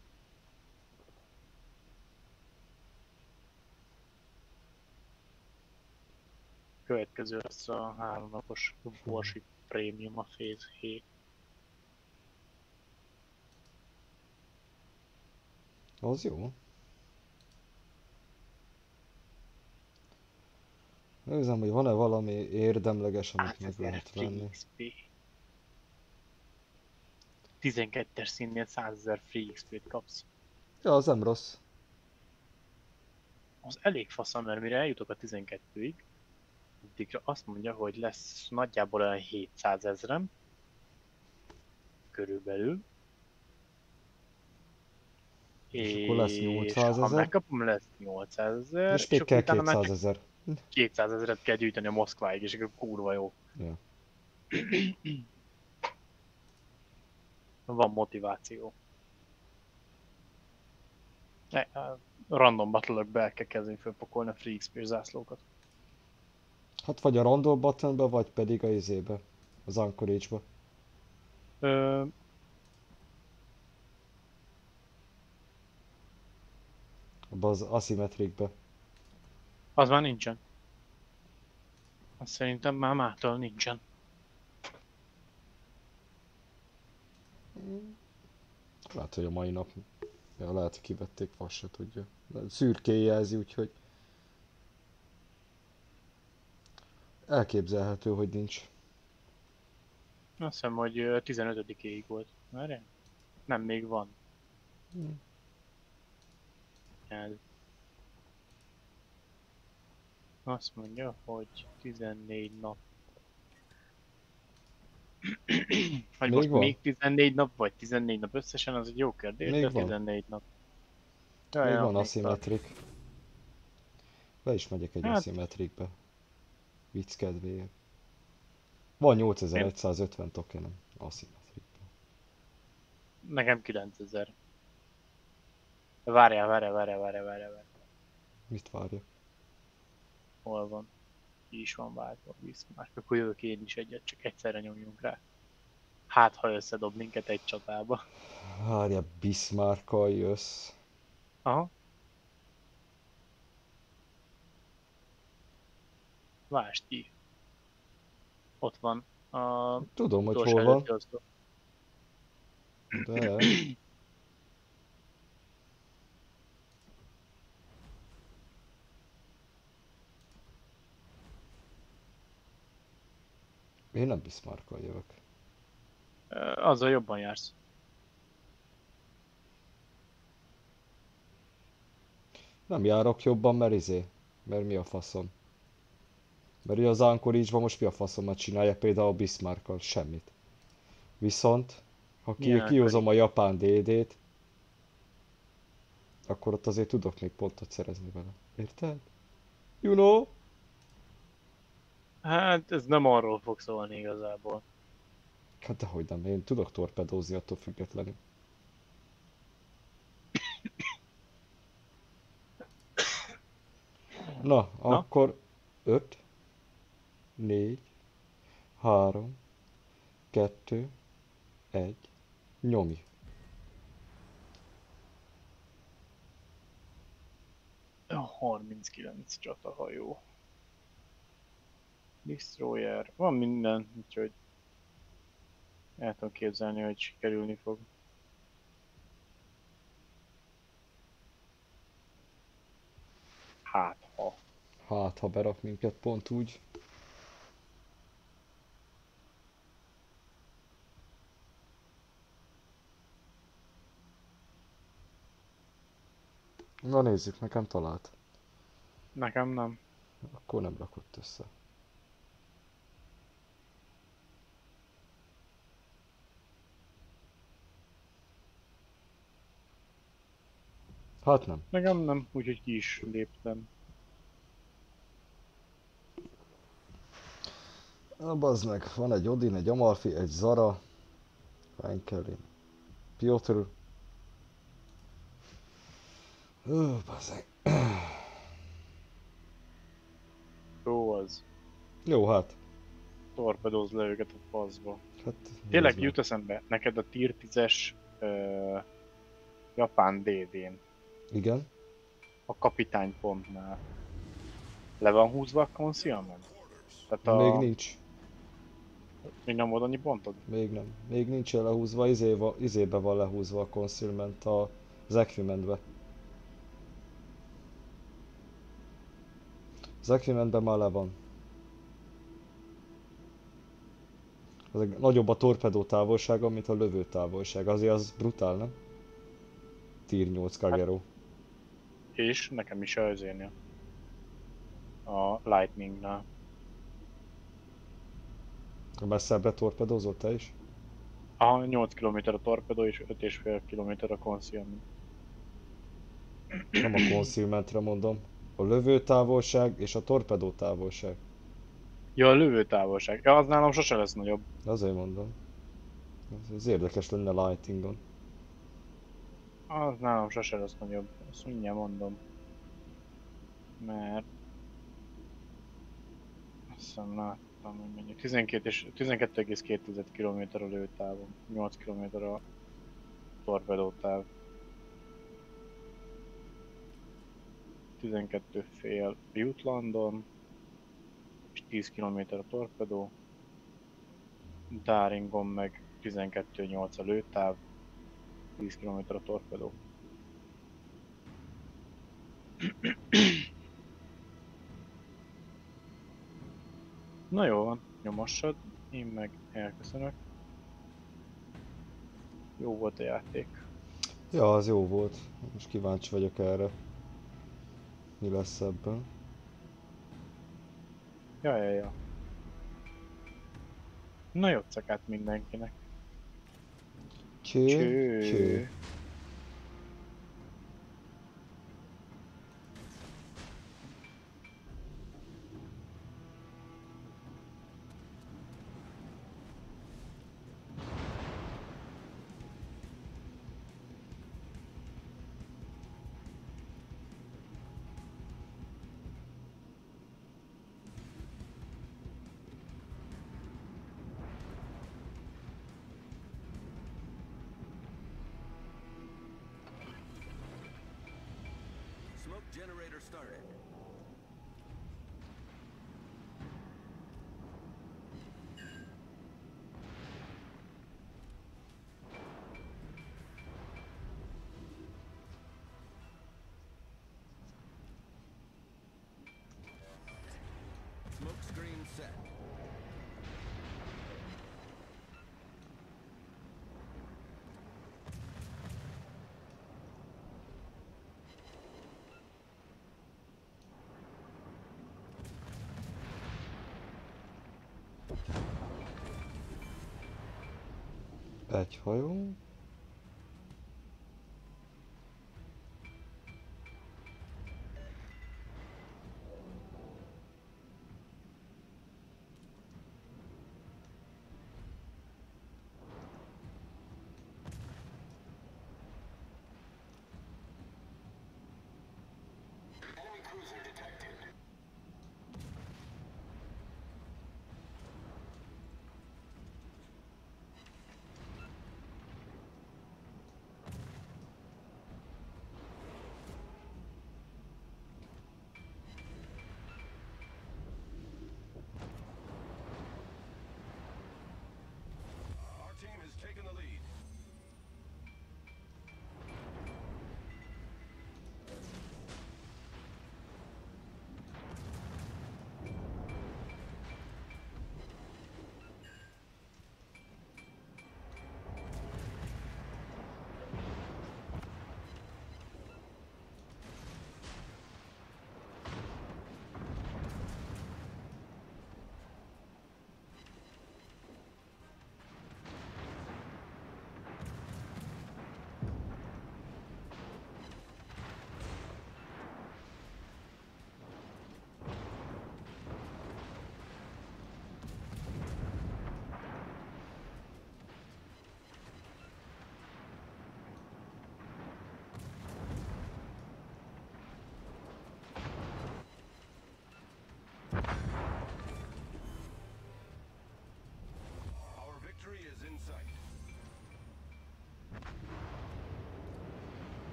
Következő lesz a háromnapos Warship Premium a Phase 7. Az jó. Nézem, hogy van-e valami érdemleges, amit meg 100 lehet venni. XP. 12-es színnél 100 ezer free XP-t kapsz. Ja, az nem rossz. Az elég faszom, mert mire eljutok a 12-ig, addigra azt mondja, hogy lesz nagyjából olyan 700 ezrem. Körülbelül. És akkor lesz 800 ha ezer? megkapom, lesz 800 ezer. És még kell utána már 200 ezer. 200 ezeret kell gyűjteni a Moszkváig, és akkor kurva jó. Ja. Van motiváció. Ne, random battle be kell kezdeni fölpakolni a Free XP zászlókat. Hát vagy a Randall Buttonba, vagy pedig a izébe. Az Anchorage-ba. Ö, Abba az Asymmetricbe. az már nincsen. Azt szerintem már mától nincsen. Lehet, hogy a mai nap. Ja, lehet, hogy kivették, azt se tudja. De Szürkén jelzi, úgyhogy... Elképzelhető, hogy nincs. Azt hiszem, hogy ö, 15-éig volt. Várjál? Nem, még van. Hmm. Ez. Azt mondja, hogy 14 nap. <clears throat> hogy Még most van? még 14 nap, vagy 14 nap összesen, az egy jó kérdés, Még de van. 14 nap. Még van még Asymmetric. Be is megyek egy Hát- Asymmetricbe. Vicc kedvéért. Van 8150 tokenem Asymmetricbe. tart. Nekem 9000. Várjál, várjál, várjál, várjál, várjál, várjál. Mit várja? Hol van? Ki is van váltva, Bismarck. Akkor jövök én is egyet, csak egyszerre nyomjunk rá. Hát, ha összedob minket egy csatába. Várja, Bismarckkal jössz. Aha. Vást ki. Ott van. A Tudom, hogy hol van, oszlop. de... Én nem Bismarckkal jövök. Azzal jobban jársz. Nem járok jobban, mert izé. Mert mi a faszom? Mert ugye az Anchorage-ban most mi a faszomat csinálja például a Bismarckkal? Semmit. Viszont, ha ki, Milyen kihozom a japán DD-t, akkor ott azért tudok még pontot szerezni vele. Érted? You know? Hát ez nem arról fog szólni igazából. Hát dehogy nem, én tudok torpedózni attól függetlenül. <coughs> Na, akkor 5, 4, 3, 2, 1, nyomj. A 39 csatahajó. Destroyer. Van minden, úgyhogy el tudom képzelni, hogy sikerülni fog. Hát, ha. Hát, ha berak minket pont úgy. Na nézzük, nekem talált. Nekem nem. Akkor nem rakott össze. Hát nem. Nekem nem, úgyhogy ki is léptem. Na bazd meg, van egy Odin, egy Amalfi, egy Zara, Frankelin, Piotr. Ó, bazd meg. Jó az. Jó, hát. Torpedóz le őket a faszba. hát Tényleg jut eszembe, neked a tier 10-es ö, japán DD-n, Igen. a kapitánypontnál le van húzva a concealment? Tehát a... Még nincs. Még nem volt annyi pontod? Még nem. Még nincs lehúzva, izé va, izébe van lehúzva a concealment a, az. Az equipamentben már le van. Az egy- nagyobb a torpedó távolsága, mint a lövő távolság. Azért az brutál, nem? Tier 8 Kagero. És nekem is az énél. A Lightningnál. Messzebbre torpedózott te is? Aha, 8 km a torpedó és 5,5 km a concealment. Nem a concealmentre mondom. A lövőtávolság és a torpedó távolság. Ja, a lövőtávolság. Ja, az nálam sose lesz nagyobb. Azért mondom. Ez, ez érdekes lenne lightingon. Az nálam sose lesz nagyobb. Azt mindjárt mondom. Mert... Azt hiszem láttam, hogy mennyi. 12 és 12,2 km a lőtávon. 8 km a torpedótáv. 12 fél Jutlandon. És 10 km a torpedó. Daringon meg 12,8 a lőtáv. 10 km a torpedó. Na jó van, nyomassad, én meg elköszönök. Jó volt a játék. Ja, az jó volt. Most kíváncsi vagyok erre. Mi lesz ebben. Ja, ja, ja. Na jó cekát mindenkinek. Cső, Cső. cső. Screen set. Egy hajó.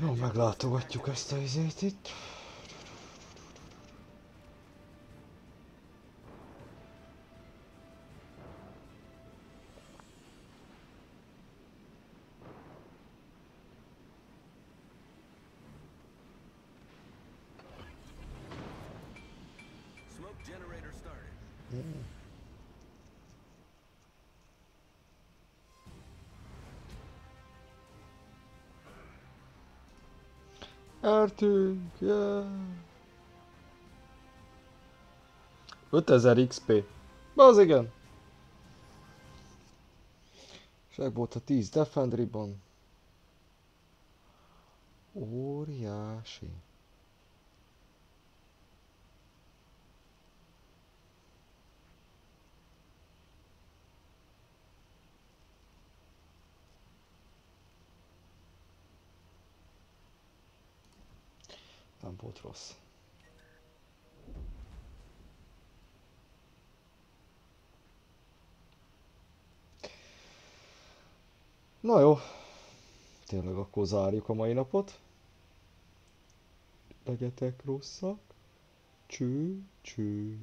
Jó, meglátogatjuk ezt a izét itt. Eltűnk, yeah. 5000 XP. Az igen. És volt a 10 Defend Ribbon. volt rossz. Na jó, tényleg akkor zárjuk a mai napot. Legyetek rosszak. Cső, cső.